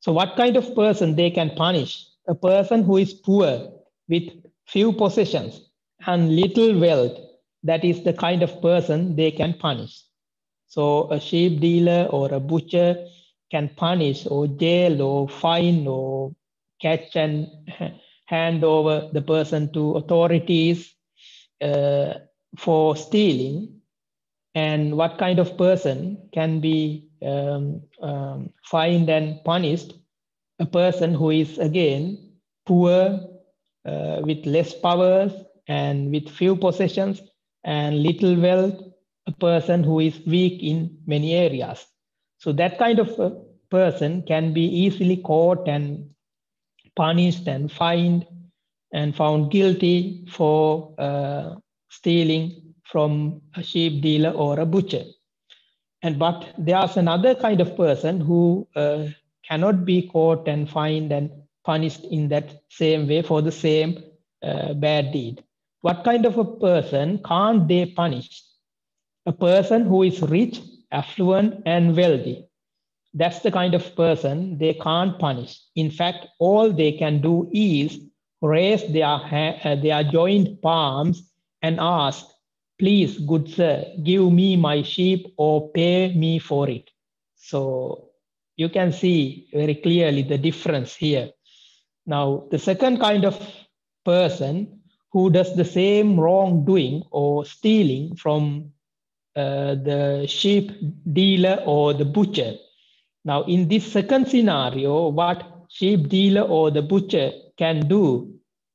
So, what kind of person they can punish? A person who is poor with few possessions and little wealth. That is the kind of person they can punish. So, a sheep dealer or a butcher can punish or jail or fine or catch and hand over the person to authorities uh, for stealing. And what kind of person can be um, um, fined and punished? A person who is again poor uh, with less powers and with few possessions and little wealth. A person who is weak in many areas. So that kind of a person can be easily caught and punished and fined and found guilty for uh, stealing from a sheep dealer or a butcher. And but there's another kind of person who uh, cannot be caught and fined and punished in that same way for the same uh, bad deed. What kind of a person can't they punish? A person who is rich, affluent, and wealthy that's the kind of person they can't punish. In fact, all they can do is raise their, uh, their joint palms and ask, please, good sir, give me my sheep or pay me for it. So you can see very clearly the difference here. Now, the second kind of person who does the same wrongdoing or stealing from uh, the sheep dealer or the butcher now, in this second scenario, what sheep dealer or the butcher can do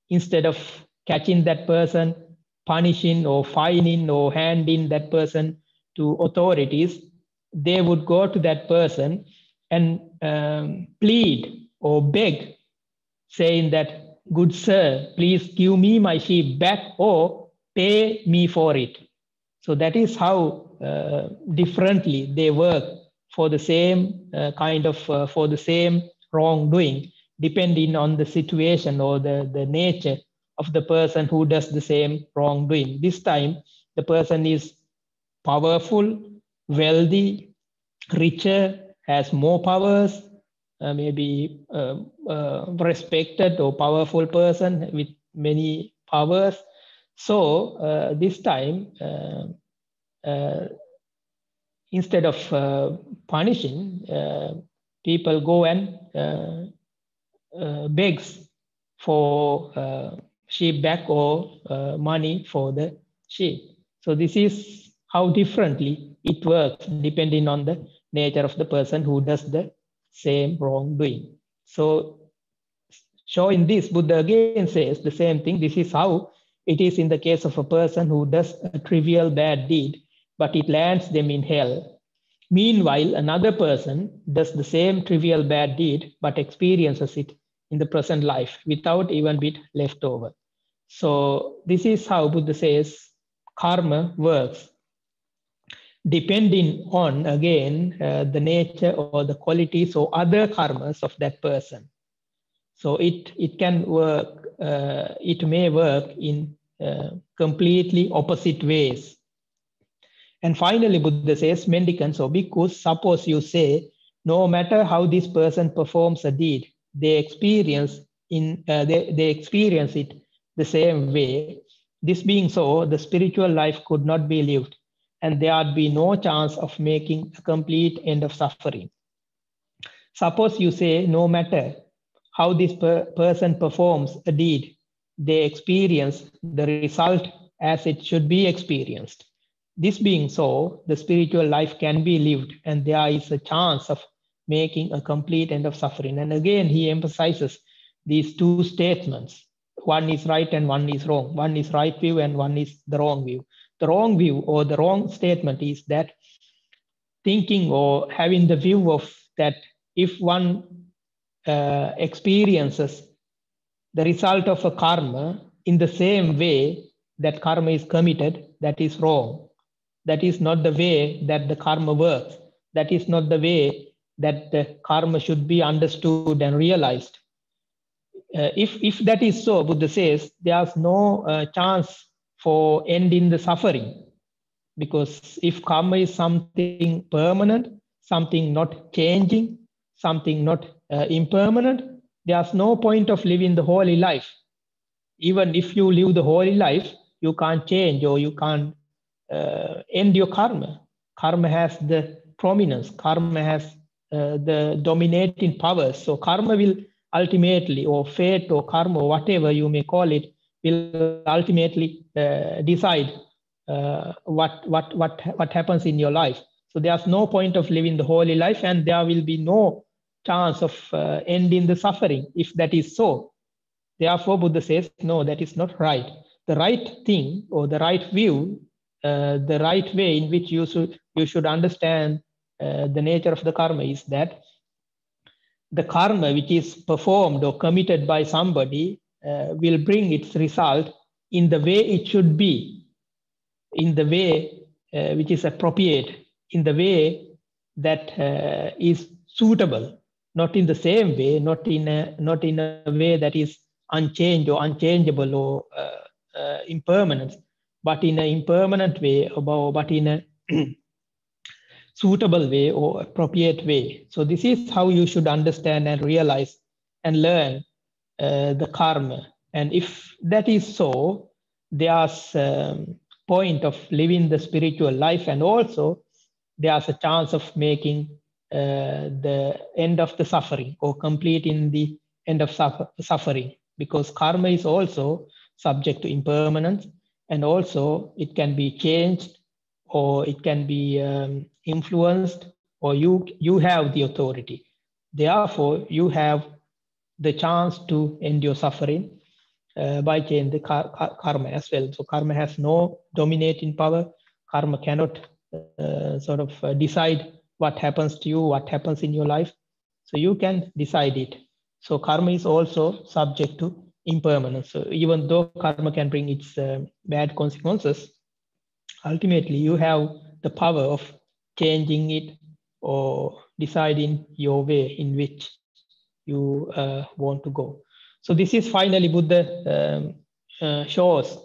instead of catching that person, punishing or fining or handing that person to authorities, they would go to that person and um, plead or beg, saying that, Good sir, please give me my sheep back or pay me for it. So that is how uh, differently they work for the same uh, kind of uh, for the same wrongdoing depending on the situation or the, the nature of the person who does the same wrongdoing. This time the person is powerful wealthy richer has more powers uh, maybe uh, uh, respected or powerful person with many powers. So uh, this time instead of uh, punishing, uh, people go and uh, begs for sheep back or money for the sheep. So this is how differently it works depending on the nature of the person who does the same wrongdoing. So showing this, Buddha again says the same thing. This is how it is in the case of a person who does a trivial bad deed but it lands them in hell. Meanwhile, another person does the same trivial bad deed, but experiences it in the present life without even bit left over. So this is how Buddha says karma works. Depending on, again, uh, the nature or the qualities or other karmas of that person. So it, it can work, uh, it may work in uh, completely opposite ways. And finally, Buddha says, mendicants or bhikkhus, suppose you say, no matter how this person performs a deed, they experience in uh, they, they experience it the same way. This being so, the spiritual life could not be lived, and there'd be no chance of making a complete end of suffering. Suppose you say, no matter how this per person performs a deed, they experience the result as it should be experienced. This being so, the spiritual life can be lived, and there is a chance of making a complete end of suffering. And again, he emphasizes these two statements one is right and one is wrong. One is right view and one is the wrong view. The wrong view or the wrong statement is that thinking or having the view of that if one uh, experiences the result of a karma in the same way that karma is committed, that is wrong. That is not the way that the karma works. That is not the way that the karma should be understood and realized. Uh, if, if that is so, Buddha says, there's no uh, chance for ending the suffering. Because if karma is something permanent, something not changing, something not uh, impermanent, there's no point of living the holy life. Even if you live the holy life, you can't change or you can't uh, end your karma. Karma has the prominence, karma has uh, the dominating power. So karma will ultimately, or fate or karma, or whatever you may call it, will ultimately uh, decide uh, what, what, what, what happens in your life. So there's no point of living the holy life, and there will be no chance of uh, ending the suffering if that is so. Therefore, Buddha says, no, that is not right. The right thing or the right view, uh, the right way in which you should, you should understand uh, the nature of the karma is that the karma which is performed or committed by somebody uh, will bring its result in the way it should be, in the way uh, which is appropriate, in the way that uh, is suitable, not in the same way, not in a, not in a way that is unchanged or unchangeable or impermanent, but in an impermanent way, but in a [clears throat] suitable way or appropriate way. So this is how you should understand and realize and learn uh, the karma. And if that is so, there's a point of living the spiritual life and also there's a chance of making uh, the end of the suffering or completing the end of suffer suffering because karma is also subject to impermanence and also it can be changed or it can be um, influenced or you you have the authority. Therefore you have the chance to end your suffering uh, by changing the kar karma as well. So karma has no dominating power. Karma cannot uh, sort of uh, decide what happens to you what happens in your life. So you can decide it. So karma is also subject to impermanence so even though karma can bring its uh, bad consequences ultimately you have the power of changing it or deciding your way in which you uh, want to go. So this is finally Buddha um, uh, shows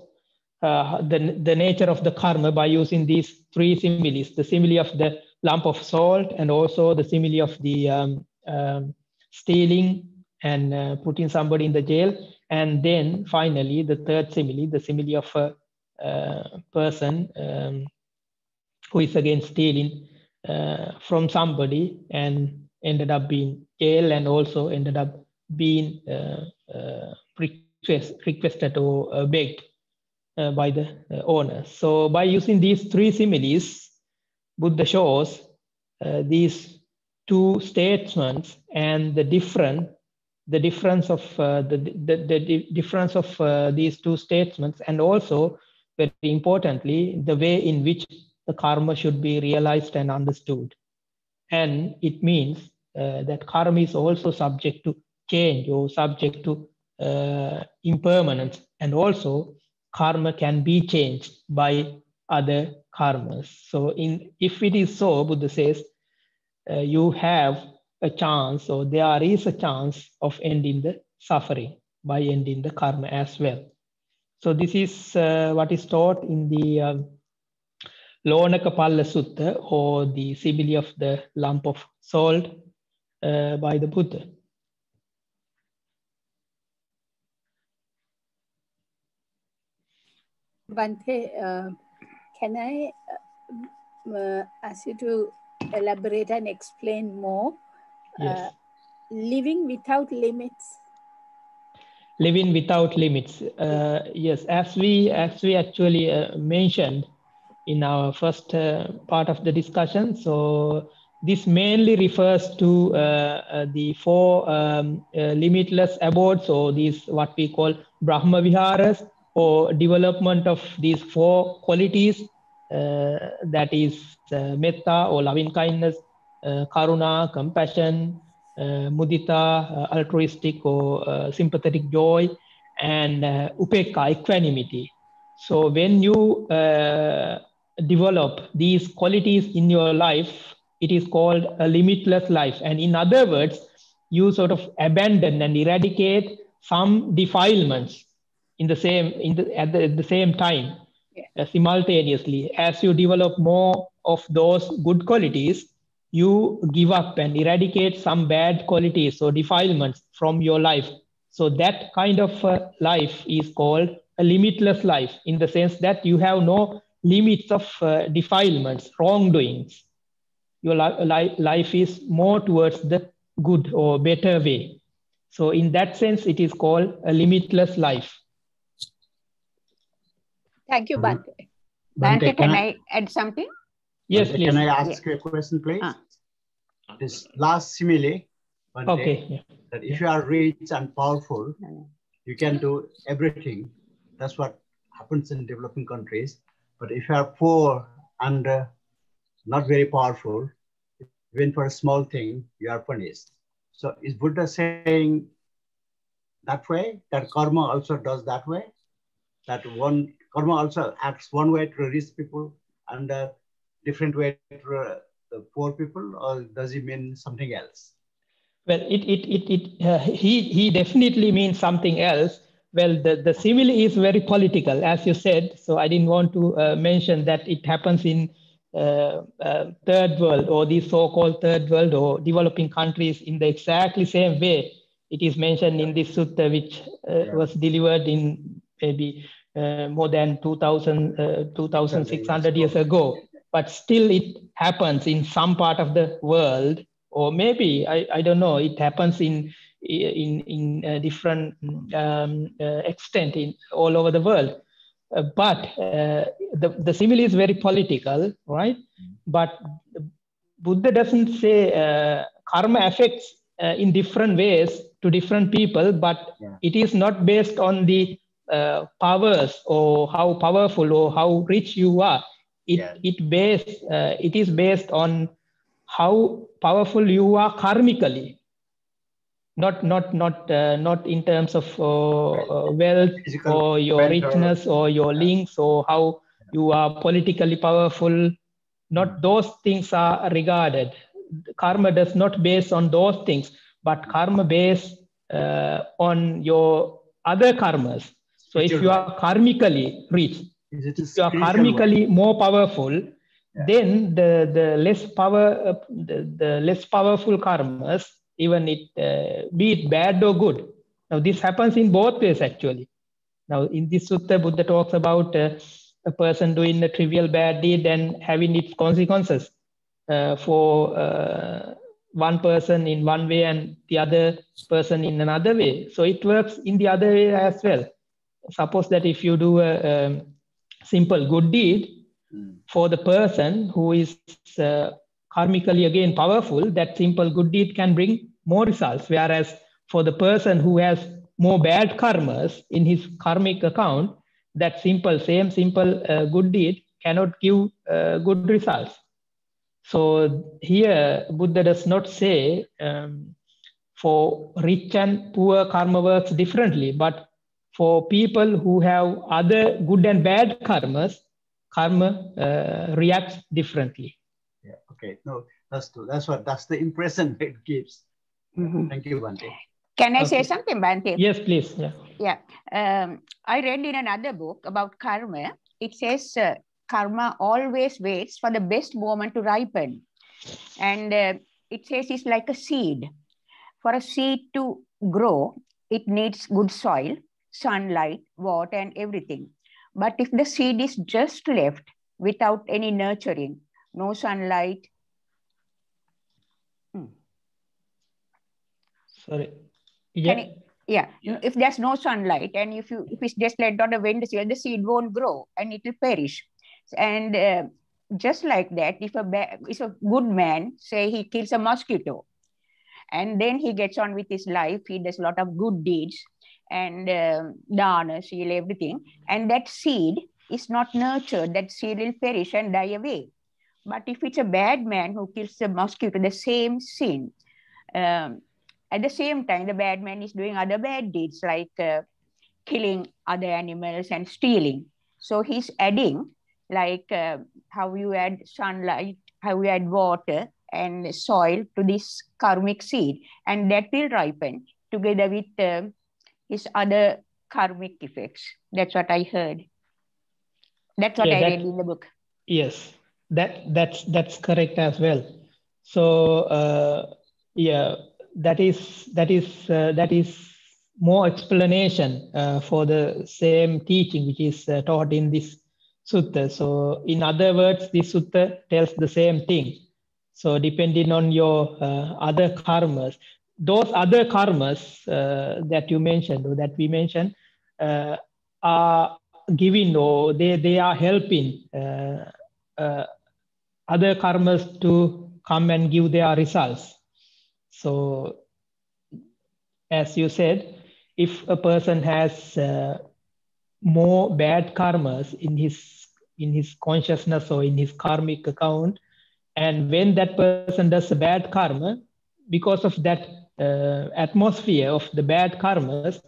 uh, the, the nature of the karma by using these three similes, the simile of the lump of salt and also the simile of the um, um, stealing and uh, putting somebody in the jail. And then finally, the third simile, the simile of a uh, person um, who is again stealing uh, from somebody and ended up being jailed and also ended up being uh, request, requested or begged by the owner. So by using these three similes, Buddha shows these two statements and the different the difference of uh, the, the, the difference of uh, these two statements and also very importantly, the way in which the karma should be realized and understood. And it means uh, that karma is also subject to change or subject to uh, impermanence. And also, karma can be changed by other karmas. So, in if it is so, Buddha says, uh, you have a chance, or there is a chance of ending the suffering by ending the karma as well. So this is uh, what is taught in the um, Lonakapalla Sutta or the simile of the lump of salt uh, by the Buddha.
Bhante, uh, can I uh, uh, ask you to elaborate and explain more?
Yes.
Uh, living without limits.
living without limits uh, yes as we as we actually uh, mentioned in our first uh, part of the discussion so this mainly refers to uh, uh, the four um, uh, limitless abodes or these what we call brahma viharas or development of these four qualities that is metta or loving kindness karuna compassion uh, mudita, uh, altruistic or uh, sympathetic joy, and uh, upekka, equanimity. So when you uh, develop these qualities in your life, it is called a limitless life. And in other words, you sort of abandon and eradicate some defilements in the same in the, at, the, at the same time
Yeah.
uh, simultaneously as you develop more of those good qualities you give up and eradicate some bad qualities or defilements from your life. So that kind of uh, life is called a limitless life in the sense that you have no limits of uh, defilements, wrongdoings. Your li- li- life is more towards the good or better way. So in that sense, it is called a limitless life.
Thank you. Bhante.
Bhante,
Bhante, can I add something?
Yes, please.
Can I ask you a question, please?
Ah.
This last simile,
Okay. yeah.
that if you are rich and powerful, you can do everything. That's what happens in developing countries. But if you are poor and uh, not very powerful, even for a small thing, you are punished. So is Buddha saying that way? That karma also does that way? That one karma also acts one way to rich people and a different way to uh, the poor people, or does he mean something else?
Well, it, it, it, it uh, he, he definitely means something else. Well, the, the simile is very political, as you said. So I didn't want to uh, mention that it happens in uh, uh, third world or the so-called third world or developing countries in the exactly same way. It is mentioned in this sutta, which uh,
Yeah.
was delivered in maybe uh, more than 2,000, uh, 2,600 years ago. But still, it happens in some part of the world or maybe I, I don't know it happens in in in a different um, uh, extent in all over the world. Uh, but uh, the the simile is very political right? But buddha doesn't say uh, karma affects uh, in different ways to different people but
Yeah.
it is not based on the uh, powers or how powerful or how rich you are it
Yeah.
it based uh, it is based on how powerful you are karmically. Not not not uh, not in terms of uh, uh, wealth
Physical
or your
or-
richness or your links or how you are politically powerful. Not those things are regarded. Karma does not base on those things but karma based uh, on your other karmas. So if you are karmically rich
Is it a
if you are
spiritual way?
karmically more powerful
Yeah.
then the the less power the, the less powerful karmas even it uh, be it bad or good now this happens in both ways actually now in this sutta buddha talks about uh, a person doing a trivial bad deed and having its consequences uh, for uh, one person in one way and the other person in another way so it works in the other way as well suppose that if you do a, um simple good deed
Mm.
for the person who is uh, karmically again powerful, that simple good deed can bring more results. Whereas for the person who has more bad karmas in his karmic account, that simple, same simple uh, good deed cannot give uh, good results. So here, Buddha does not say um, for rich and poor karma works differently, but for people who have other good and bad karmas, karma uh, reacts differently.
Yeah. Okay. No, that's true. That's what. That's the impression [laughs] it gives.
Mhm.
Thank you, Bhante.
Can I say something, Bhante?
Yes, please. Yeah.
Um, I read in another book about karma. It says uh, karma always waits for the best moment to ripen. And uh, it says it's like a seed. For a seed to grow, it needs good soil, sunlight, water, and everything. But if the seed is just left without any nurturing, no sunlight. Hmm.
Sorry. Yeah.
it- yeah, if there's no sunlight and if you if it's just left on the windowsill, the seed won't grow and it will perish. And uh, just like that, if a if a good man say he kills a mosquito, and then he gets on with his life, he does a lot of good deeds and um, dana, sila everything, and that seed is not nurtured. That seed will perish and die away. But if it's a bad man who kills a mosquito, the same sin. Um, at the same time, the bad man is doing other bad deeds like uh, killing other animals and stealing. So he's adding, like uh, how you add sunlight, how you add water and soil to this karmic seed, and that will ripen together with uh, his other karmic effects. That's what I heard. That's what
Yeah,
I
that-
read in the book.
Yes, that that's that's correct as well. So uh, yeah, that is that is uh, that is more explanation uh, for the same teaching which is uh, taught in this sutta. So in other words, this sutta tells the same thing. So depending on your uh, other karmas, those other karmas uh, that you mentioned or that we mentioned uh, are giving or they they are helping uh, uh, other karmas to come and give their results. So, as you said, if a person has uh, more bad karmas in his in his consciousness or in his karmic account, and when that person does a bad karma, because of that atmosphere of the bad karmas,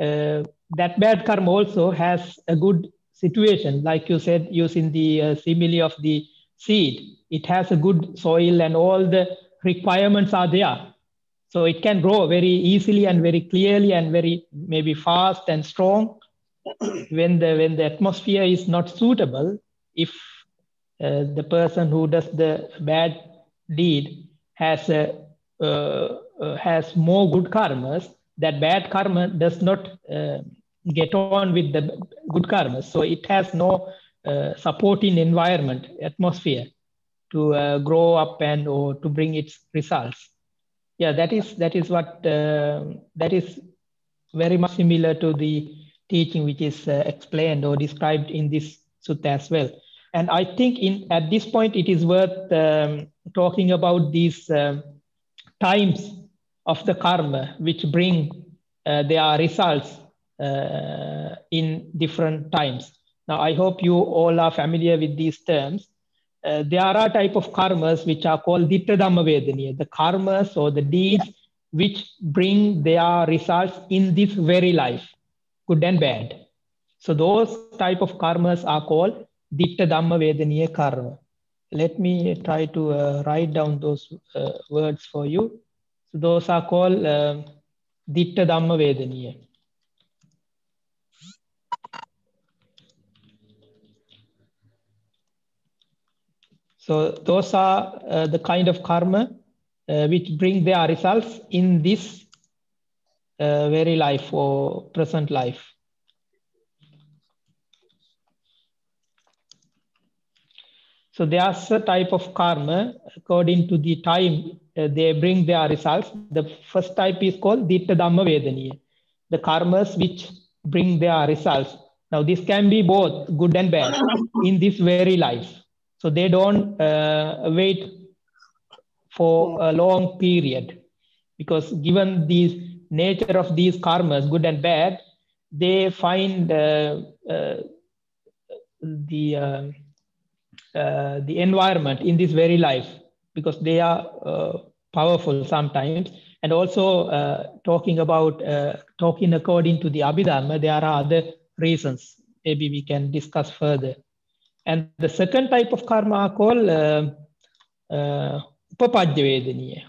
uh, that bad karma also has a good situation, like you said, using the uh, simile of the seed. It has a good soil and all the requirements are there. So it can grow very easily and very clearly and very maybe fast and strong. [clears throat] when the when the atmosphere is not suitable, if uh, the person who does the bad deed has a uh, uh, has more good karmas, that bad karma does not uh, get on with the good karmas. So it has no uh, supporting environment, atmosphere to uh, grow up and or to bring its results. Yeah, that is that is what uh, that is very much similar to the teaching which is uh, explained or described in this sutta as well. And I think in at this point it is worth um, talking about these um, times of the karma which bring uh, their results uh, in different times. Now, I hope you all are familiar with these terms. Uh, there are type of karmas which are called ditta vedaniya, the karmas or the deeds which bring their results in this very life, good and bad. So those type of karmas are called ditta vedaniya karma. Let me try to uh, write down those uh, words for you. So those are called uh, ditta dhamma vedaniya. So those are uh, the kind of karma uh, which bring their results in this uh, very life or present life. So there's a type of karma according to the time they bring their results. The first type is called Ditta Dhamma Vedaniya, the karmas which bring their results. Now this can be both good and bad [laughs] in this very life. So they don't uh, wait for a long period because given the nature of these karmas, good and bad, they find uh, uh, the uh, uh, the environment in this very life because they are uh, powerful sometimes. And also uh, talking about uh, talking according to the abhidharma there are other reasons. Maybe we can discuss further. And the second type of karma are called uh, uh, upapajja vedaniya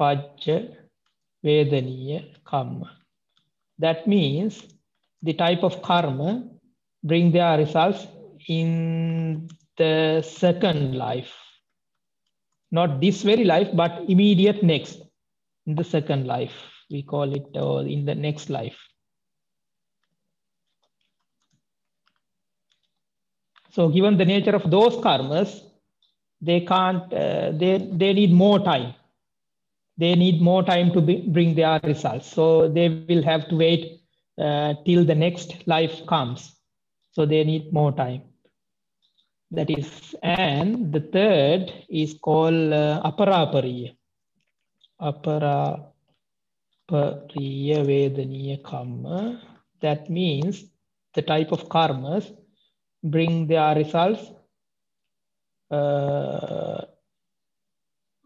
upapajja karma. That means the type of karma bring their results in the second life not this very life, but immediate next, in the second life. We call it or in the next life. So given the nature of those karmas, they can't, uh, they, they need more time. They need more time to be, bring their results. So they will have to wait uh, till the next life comes. So they need more time. That is, and the third is called uh, aparapariya. Aparapariya vedaniya karma. That means the type of karmas bring their results uh,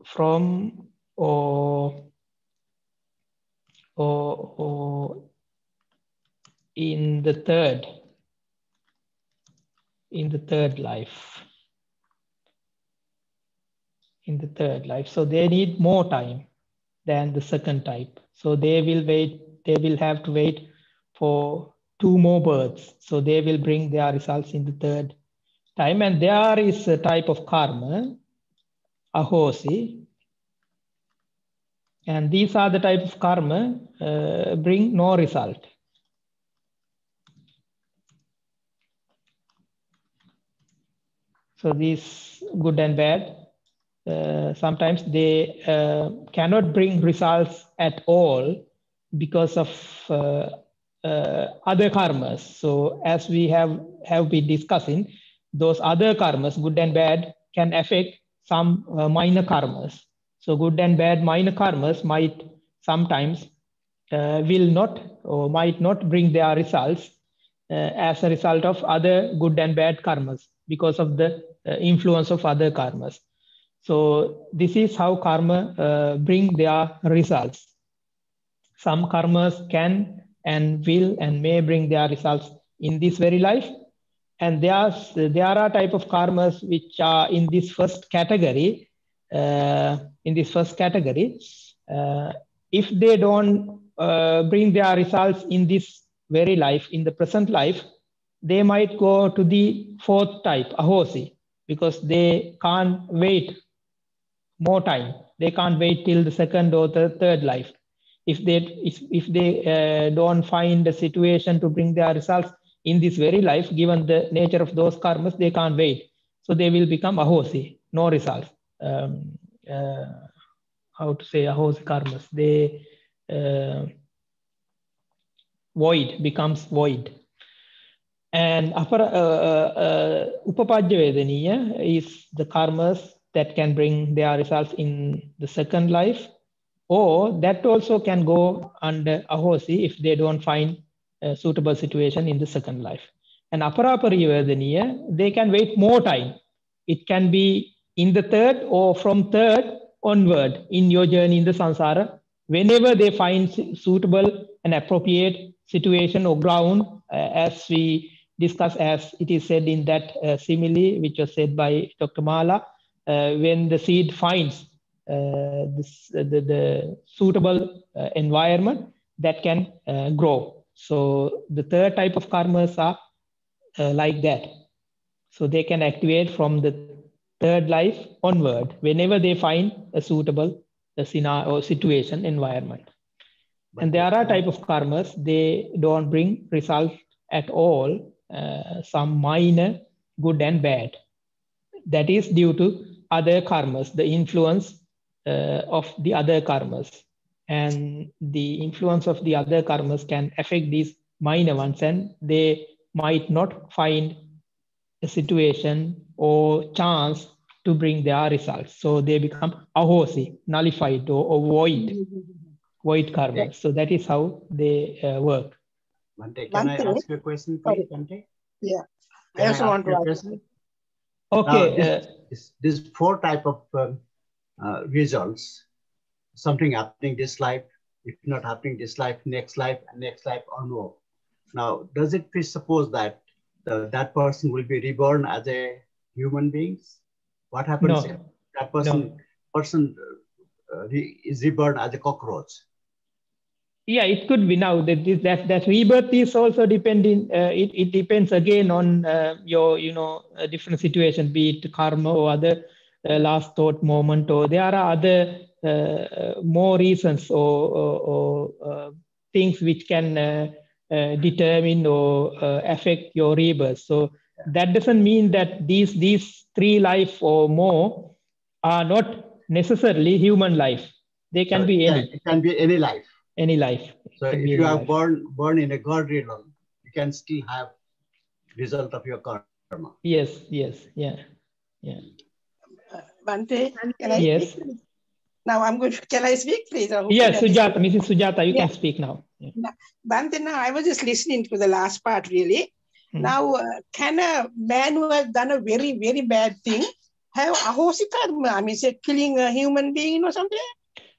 from or, or, or in the third in the third life. In the third life. So they need more time than the second type. So they will wait they will have to wait for two more births. So they will bring their results in the third time. And there is a type of karma ahosi. And these are the type of karma uh, bring no result So these good and bad, uh, sometimes they uh, cannot bring results at all because of uh, uh other karmas. So as we have, have been discussing, those other karmas, good and bad, can affect some uh, minor karmas. So good and bad minor karmas might sometimes uh, will not or might not bring their results as a result of other good and bad karmas because of the influence of other karmas. So this is how karma uh, bring their results. Some karmas can and will and may bring their results in this very life. And there are, there are type of karmas which are in this first category. Uh, in this first category, uh, if they don't uh, bring their results in this very life, in the present life, they might go to the fourth type, ahosi, because they can't wait more time. They can't wait till the second or the third life. If they if, if they uh, don't find a situation to bring their results in this very life, given the nature of those karmas, they can't wait. So they will become ahosi, no results. Um, uh, how to say ahosi karmas? They uh, void becomes void and apara, uh, uh, upapajja is the karmas that can bring their results in the second life, or that also can go under ahosi if they don't find a suitable situation in the second life. And aparaparivedaniya, they can wait more time. It can be in the third or from third onward in your journey in the samsara. Whenever they find suitable and appropriate situation or ground, uh, as we discuss as it is said in that uh, simile, which was said by Dr. Mala, uh, when the seed finds uh, this, the, the, suitable uh, environment that can uh, grow. So the third type of karmas are uh, like that. So they can activate from the third life onward whenever they find a suitable scenario or situation environment. And there are type of karmas, they don't bring results at all uh, some minor good and bad. That is due to other karmas, the influence uh, of the other karmas. And the influence of the other karmas can affect these minor ones, and they might not find a situation or chance to bring their results. So they become ahosi, nullified or, or void, void karmas. So that is how they uh, work.
Bhante, can Bhante? I ask you a question, please, Bhante?
Yeah, can I also I want to ask question?
Okay.
Now, this, uh, this four type of um, uh, results, something happening this life, if not happening this life, next life, and next life or no. Now, does it presuppose that the, that person will be reborn as a human beings? What happens
no.
if that person
no.
person uh, is reborn as a cockroach?
Yeah it could be. Now that that that rebirth is also depending uh, it, it depends again on uh, your you know different situation be it karma or other uh, last thought moment or there are other uh, more reasons or, or, or uh, things which can uh, determine or affect your rebirth. So that doesn't mean that these these three life or more are not necessarily human life. They can
So
be any.
It can be any life.
Any life.
So if you
any
are born born in a God realm, you can still have result of your karma.
Yes, yes, yeah, yeah.
Bhante, can I
Yes.
speak? Now I'm going. Can I speak, please?
Yes,
can I
Sujata, Mrs. Sujata, you
Yeah.
can speak now. Yeah.
Bhante, now I was just listening to the last part, really.
Hmm.
Now, uh, can a man who has done a very, very bad thing have ahosi karma? I mean, say killing a human being or something?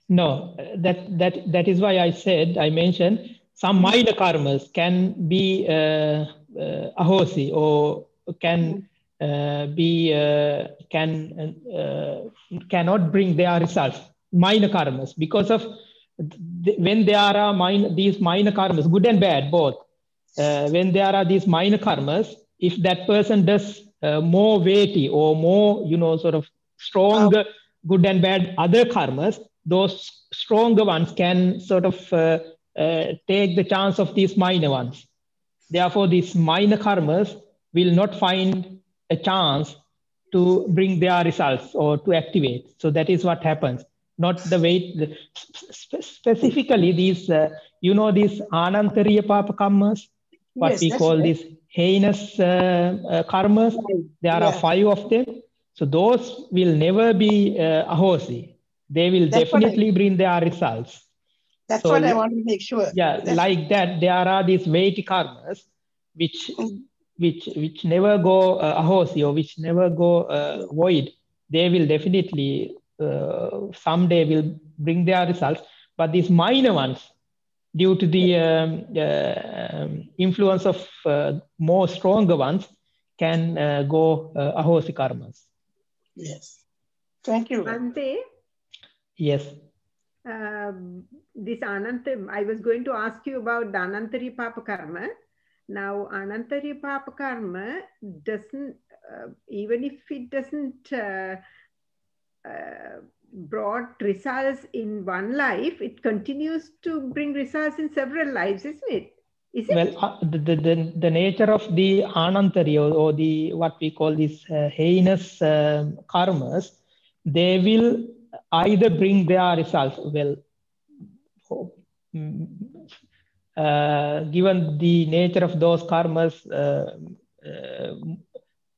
No, that that that is why I said I mentioned some minor karmas can be uh, uh, ahosi or can uh, be uh, can uh, cannot bring their results. Minor karmas because of th- when there are minor these minor karmas, good and bad both. Uh, when there are these minor karmas, if that person does uh, more weighty or more, you know, sort of stronger good and bad other karmas, those stronger ones can sort of uh, uh, take the chance of these minor ones. Therefore, these minor karmas will not find a chance to bring their results or to activate. So that is what happens. Not the way, the, spe- specifically these, uh, you know, these anantariya papa karmas, what
Yes,
we call
right.
these heinous uh, uh, karmas. There are five of them. So those will never be uh, ahosi. They will
That's what I-
definitely bring their results.
That's
So,
what I want to make sure.
Yeah,
That's-
like that, there are these weighty karmas which
Mm.
which which never go uh, ahosi or which never go uh, void. They will definitely uh, someday will bring their results. But these minor ones, due to the um, uh, um, influence of uh, more stronger ones, can uh, go uh, ahosi karmas.
Yes. Thank you.
Bhante,
Yes.
um, this Ananta, I was going to ask you about the Anantari Papa Karma. Now, Anantari Papa Karma doesn't, uh, even if it doesn't uh, uh, brought results in one life, it continues to bring results in several lives, isn't it? Is it?
Well, uh, the, the, the, the nature of the anantari or, or the what we call these uh, heinous um, karmas, they will either bring their results. Well, mm, uh, given the nature of those karmas, uh, uh,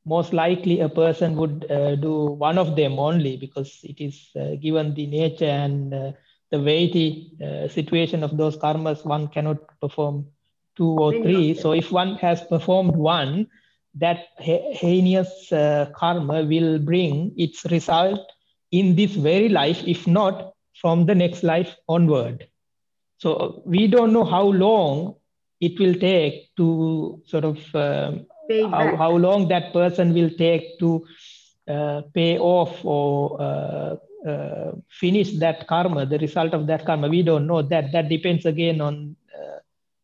most likely a person would uh, do one of them only because it is uh, given the nature and uh, the weighty uh, situation of those karmas, one cannot perform two or three. So if one has performed one, that heinous uh, karma will bring its result in this very life, if not from the next life onward. So we don't know how long it will take to sort of um, how, how long that person will take to uh, pay off or uh, uh, finish that karma, the result of that karma. We don't know that. That depends again on uh,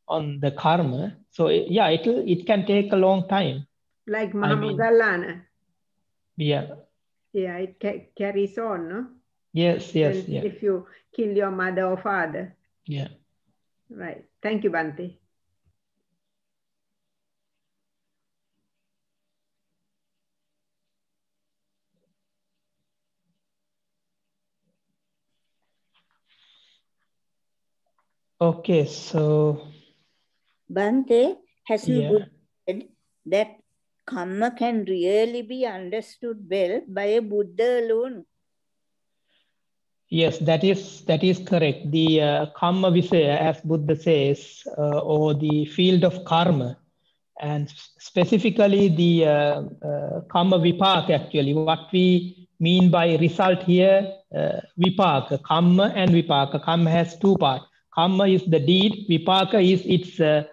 on the karma. So yeah, it will it can take a long time.
Like
I mean-. Yeah.
Yeah, it ca- carries on, no?
Yes. Yes.
When-
Yeah.
If you kill your mother or father.
Yeah.
Right. Thank you, Bhante.
Okay. So
Bhante, hasn't
Yeah.
Buddha said that karma can really be understood well by a Buddha alone?
Yes, that is that is correct. The uh, karma visaya, as Buddha says, uh, or the field of karma, and specifically the uh, uh, karma vipaka. Actually, what we mean by result here, uh, vipaka, karma and vipaka. Karma has two parts. Karma is the deed. Vipaka is its uh,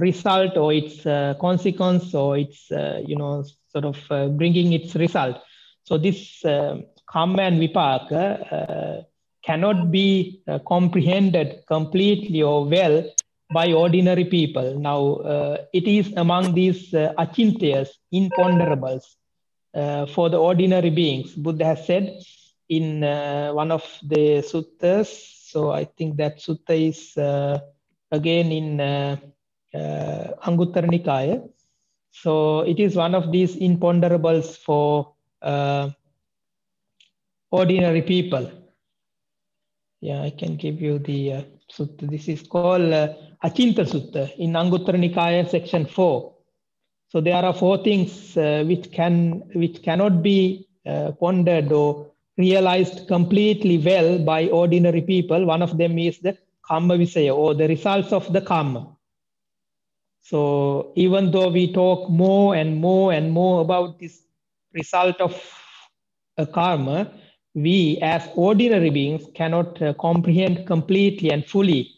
result or its uh, consequence or its uh, you know sort of uh, bringing its result. So this uh, karma and vipaka uh, cannot be uh, comprehended completely or well by ordinary people. Now, uh, it is among these uh, achintyas, imponderables, uh, for the ordinary beings. Buddha has said in uh, one of the suttas, so I think that sutta is uh, again in uh, Anguttara Nikaya. So it is one of these imponderables for uh, ordinary people. Yeah, I can give you the uh, sutta. This is called uh, Achinta Sutta in Anguttara Nikaya section 4. So there are four things uh, which can which cannot be uh, pondered or realized completely well by ordinary people. One of them is the karma visaya or the results of the karma. So even though we talk more and more and more about this result of a karma, we as ordinary beings cannot uh, comprehend completely and fully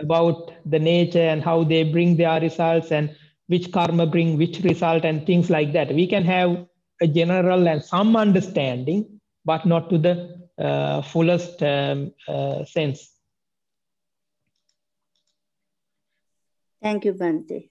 about the nature and how they bring their results and which karma bring which result and things like that. We can have a general and some understanding, but not to the uh, fullest um, uh, sense.
Thank you, Bhante.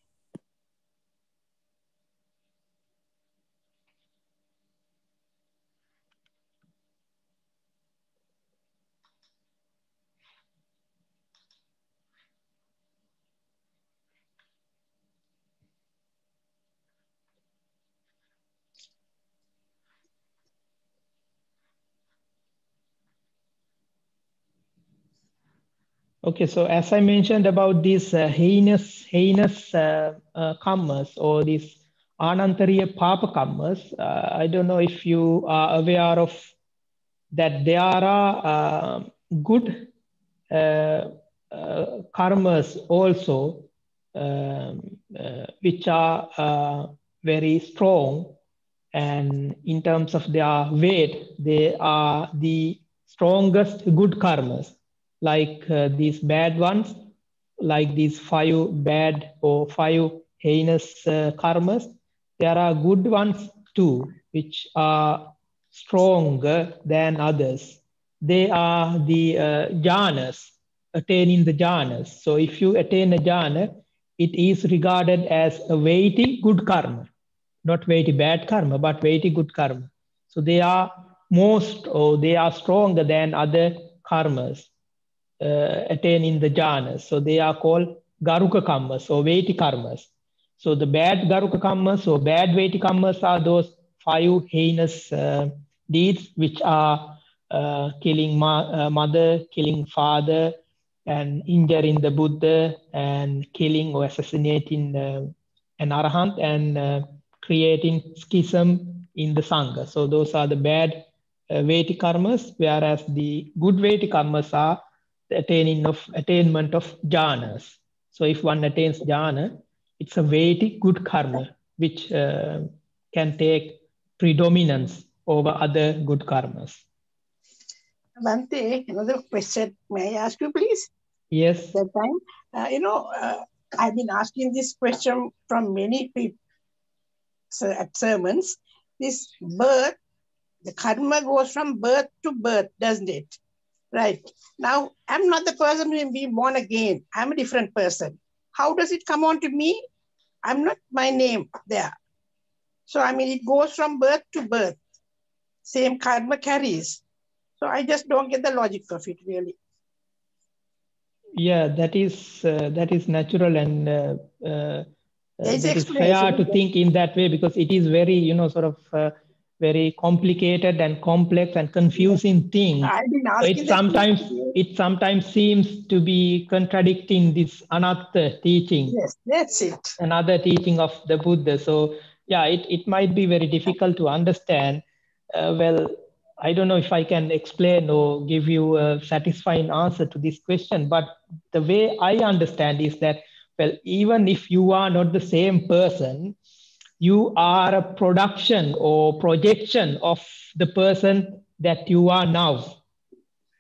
Okay, so as I mentioned about these uh, heinous, heinous uh, uh, karmas or these anantariya papa karmas, uh, I don't know if you are aware of that there are uh, good uh, karmas also, um, which are very strong, and in terms of their weight, they are the strongest good karmas like uh, these bad ones, like these five bad or five heinous uh, karmas. There are good ones too, which are stronger than others. They are the uh, jhanas, attaining the jhanas. So if you attain a jhana, it is regarded as a weighty good karma, not weighty bad karma, but weighty good karma. So they are most or they are stronger than other karmas attain in the jhanas. So they are called garuka kammas or veti karmas. So the bad garuka kammas or bad veti karmas are those five heinous uh, deeds which are uh, killing ma- uh, mother, killing father, and injuring the Buddha, and killing or assassinating uh, an arahant, and uh, creating schism in the sangha. So those are the bad uh, veti karmas, whereas the good veti karmas are attaining of attainment of jhanas. So if one attains jhana, it's a very good karma which uh, can take predominance over other good karmas.
Bhante, another question. May I ask you, please?
Yes.
That time, uh, you know, uh, I've been asking this question from many people so at sermons. This birth, the karma goes from birth to birth, doesn't it? Right. Now, I'm not the person who be born again. I'm a different person. How does it come on to me? I'm not my name there. So, I mean, it goes from birth to birth. Same karma carries. So, I just don't get the logic of it, really.
Yeah, that is uh, that is natural and uh, uh, it is fair to think in that way because it is very, you know, sort of uh, very complicated and complex and confusing thing. So it sometimes it sometimes seems to be contradicting this another teaching.
Yes, that's it.
Another teaching of the Buddha. So yeah, it, it might be very difficult to understand. Uh, well, I don't know if I can explain or give you a satisfying answer to this question, but the way I understand is that, well, even if you are not the same person, you are a production or projection of the person that you are now.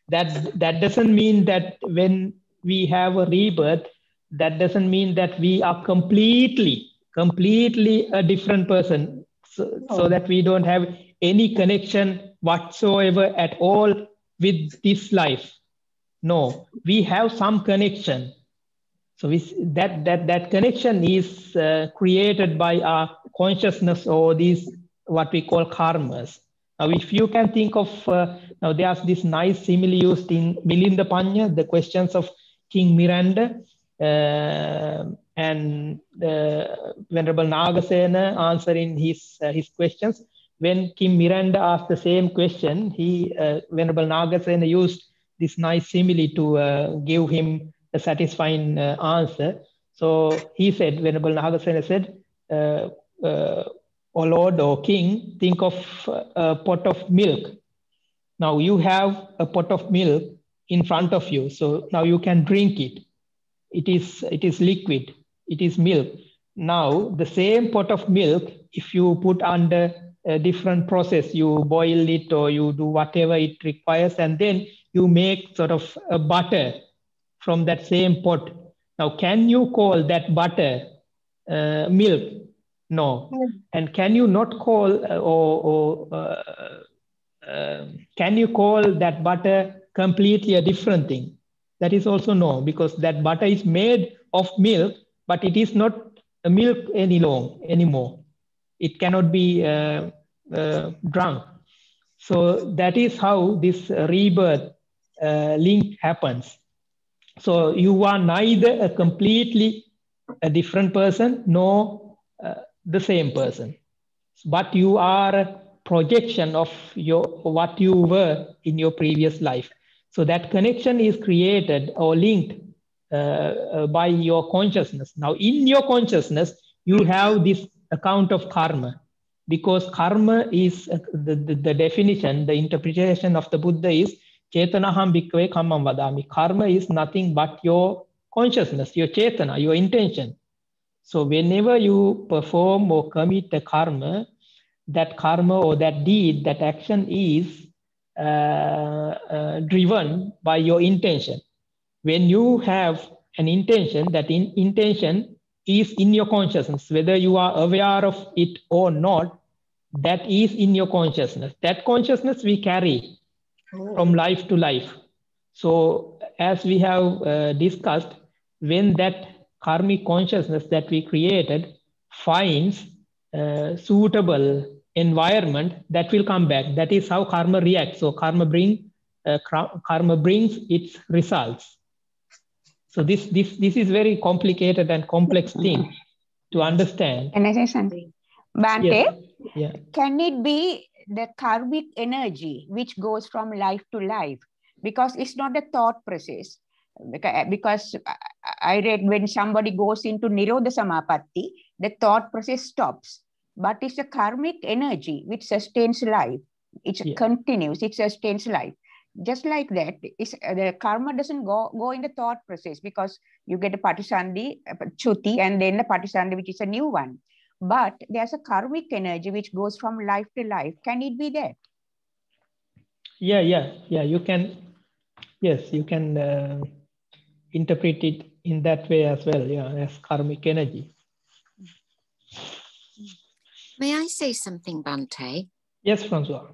That that doesn't mean that when we have a rebirth that doesn't mean that we are completely completely a different person so, so that we don't have any connection whatsoever at all with this life. No we have some connection. So we, that, that, that connection is uh, created by our consciousness or these, what we call karmas. Now, if you can think of, uh, now there's this nice simile used in Milinda Panya, the questions of King Milinda, uh, and the Venerable Nagasena answering his, uh, his questions. When King Milinda asked the same question, he, uh, Venerable Nagasena used this nice simile to uh, give him a satisfying answer. So he said, Venerable Nagasena said, uh, uh, O Lord or King, think of a pot of milk. Now you have a pot of milk in front of you. So now you can drink it. It is, it is liquid, it is milk. Now the same pot of milk, if you put under a different process, you boil it or you do whatever it requires, and then you make sort of a butter from that same pot. Now, can you call that butter uh, milk? No. And can you not call uh, or, or uh, uh, can you call that butter completely a different thing? That is also no, because that butter is made of milk, but it is not a milk any long anymore. It cannot be uh, uh, drunk. So that is how this rebirth uh, link happens. So you are neither a completely a different person nor uh, the same person, but you are a projection of your what you were in your previous life. So that connection is created or linked uh, uh, by your consciousness. Now, in your consciousness, you have this account of karma because karma is uh, the, the, the definition, the interpretation of the Buddha is Chetanaham bhikkhave kammam vadami. Karma is nothing but your consciousness, your chetana, your intention. So whenever you perform or commit a karma, that karma or that deed, that action is uh, uh, driven by your intention. When you have an intention, that in, intention is in your consciousness, whether you are aware of it or not, that is in your consciousness. That consciousness we carry from life to life. So, as we have uh, discussed, when that karmic consciousness that we created finds uh, suitable environment, that will come back. That is how karma reacts. So, karma bring uh, karma brings its results. So this this this is very complicated and complex thing to understand.
Can I say something? Bhante,
Yes. Yeah.
can it be the karmic energy which goes from life to life because it's not a thought process because I- i read when somebody goes into nirodha samapatti the thought process stops. But it's a karmic energy which sustains life. It
Yeah.
continues. It sustains life. Just like that it's, uh, the karma doesn't go, go in the thought process because you get a patisandhi uh, chuti and then the patisandhi which is a new one. But there's a karmic energy which goes from life to life. Can it be that
Yeah, yeah, yeah. You can, yes, you can uh, interpret it in that way as well. Yeah, as karmic energy.
May I say something, Bhante?
Yes, Francois.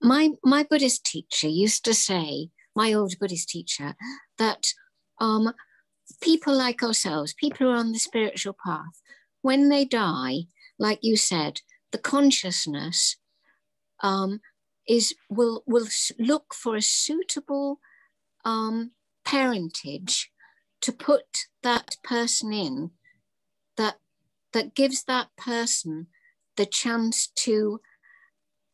My my Buddhist teacher used to say, my old Buddhist teacher, that um, people like ourselves, people who are on the spiritual path, when they die, like you said, the consciousness um, is will will look for a suitable um, parentage to put that person in that that gives that person the chance to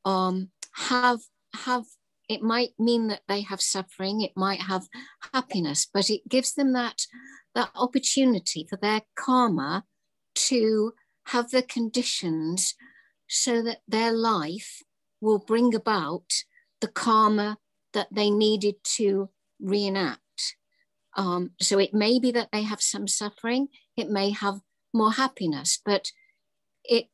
um, have have it might mean that they have suffering it might have happiness but it gives them that that opportunity for their karma to have the conditions so that their life will bring about the karma that they needed to reenact um, so it may be that they have some suffering it may have more happiness but it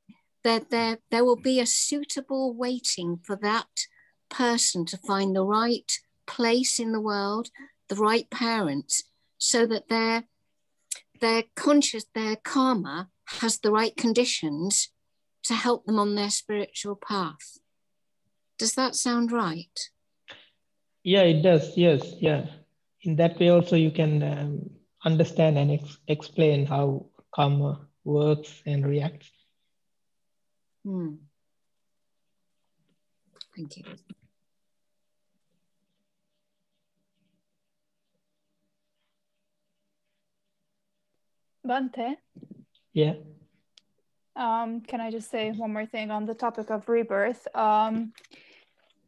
there, there, there will be a suitable waiting for that person to find the right place in the world, the right parents, so that their their conscious, their karma has the right conditions to help them on their spiritual path. Does that sound right?
Yeah, it does. Yes, yeah. In that way, also you can um, understand and ex- explain how karma works and reacts.
Hmm. Thank you.
Bhante,
Yeah.
um, can I just say one more thing on the topic of rebirth? Um,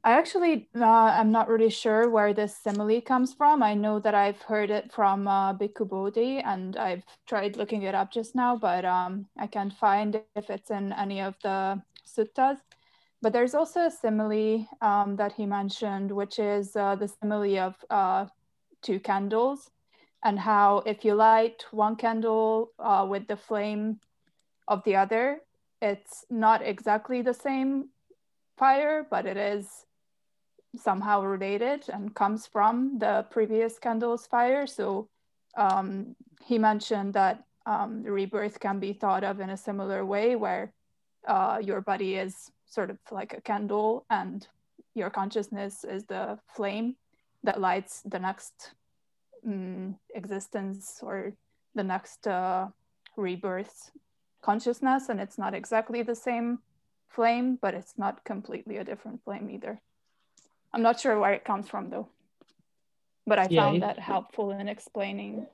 I actually uh, I'm not really sure where this simile comes from. I know that I've heard it from uh, Bhikkhu Bodhi, and I've tried looking it up just now, but um, I can't find if it's in any of the suttas. But there's also a simile um, that he mentioned, which is uh, the simile of uh, two candles, and how if you light one candle uh, with the flame of the other, it's not exactly the same fire, but it is somehow related and comes from the previous candle's fire. So um, he mentioned that um, rebirth can be thought of in a similar way, where uh, your body is sort of like a candle and your consciousness is the flame that lights the next um, existence or the next uh, rebirth consciousness. And it's not exactly the same flame, but it's not completely a different flame either. I'm not sure where it comes from though, but I
Yeah,
found that helpful in explaining.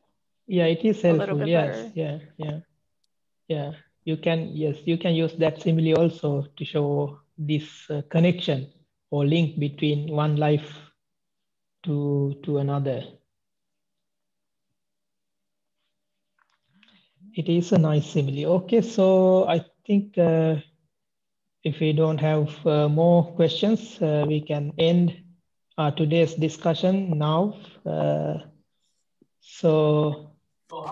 Yeah, it is
A little
helpful.
bit
Yes,
better.
yeah, yeah, yeah. You can, yes, you can use that simile also to show this uh, connection or link between one life to to another. It is a nice simile. Okay, so I think uh, if we don't have uh, more questions, uh, we can end uh, today's discussion now. Uh, so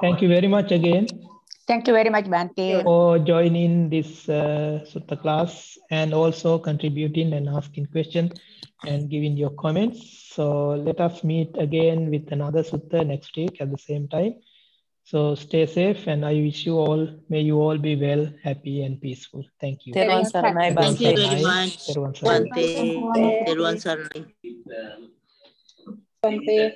thank you very much again
Thank you very much, Bhante.
for joining this uh, Sutta class and also contributing and asking questions and giving your comments. So let us meet again with another Sutta next week at the same time. So stay safe and I wish you all, may you all be well, happy and peaceful. Thank you.
Theruwan Saranai,
Theruwan
Bhante.
Saranai. Theruwan Saranai.
Bhante.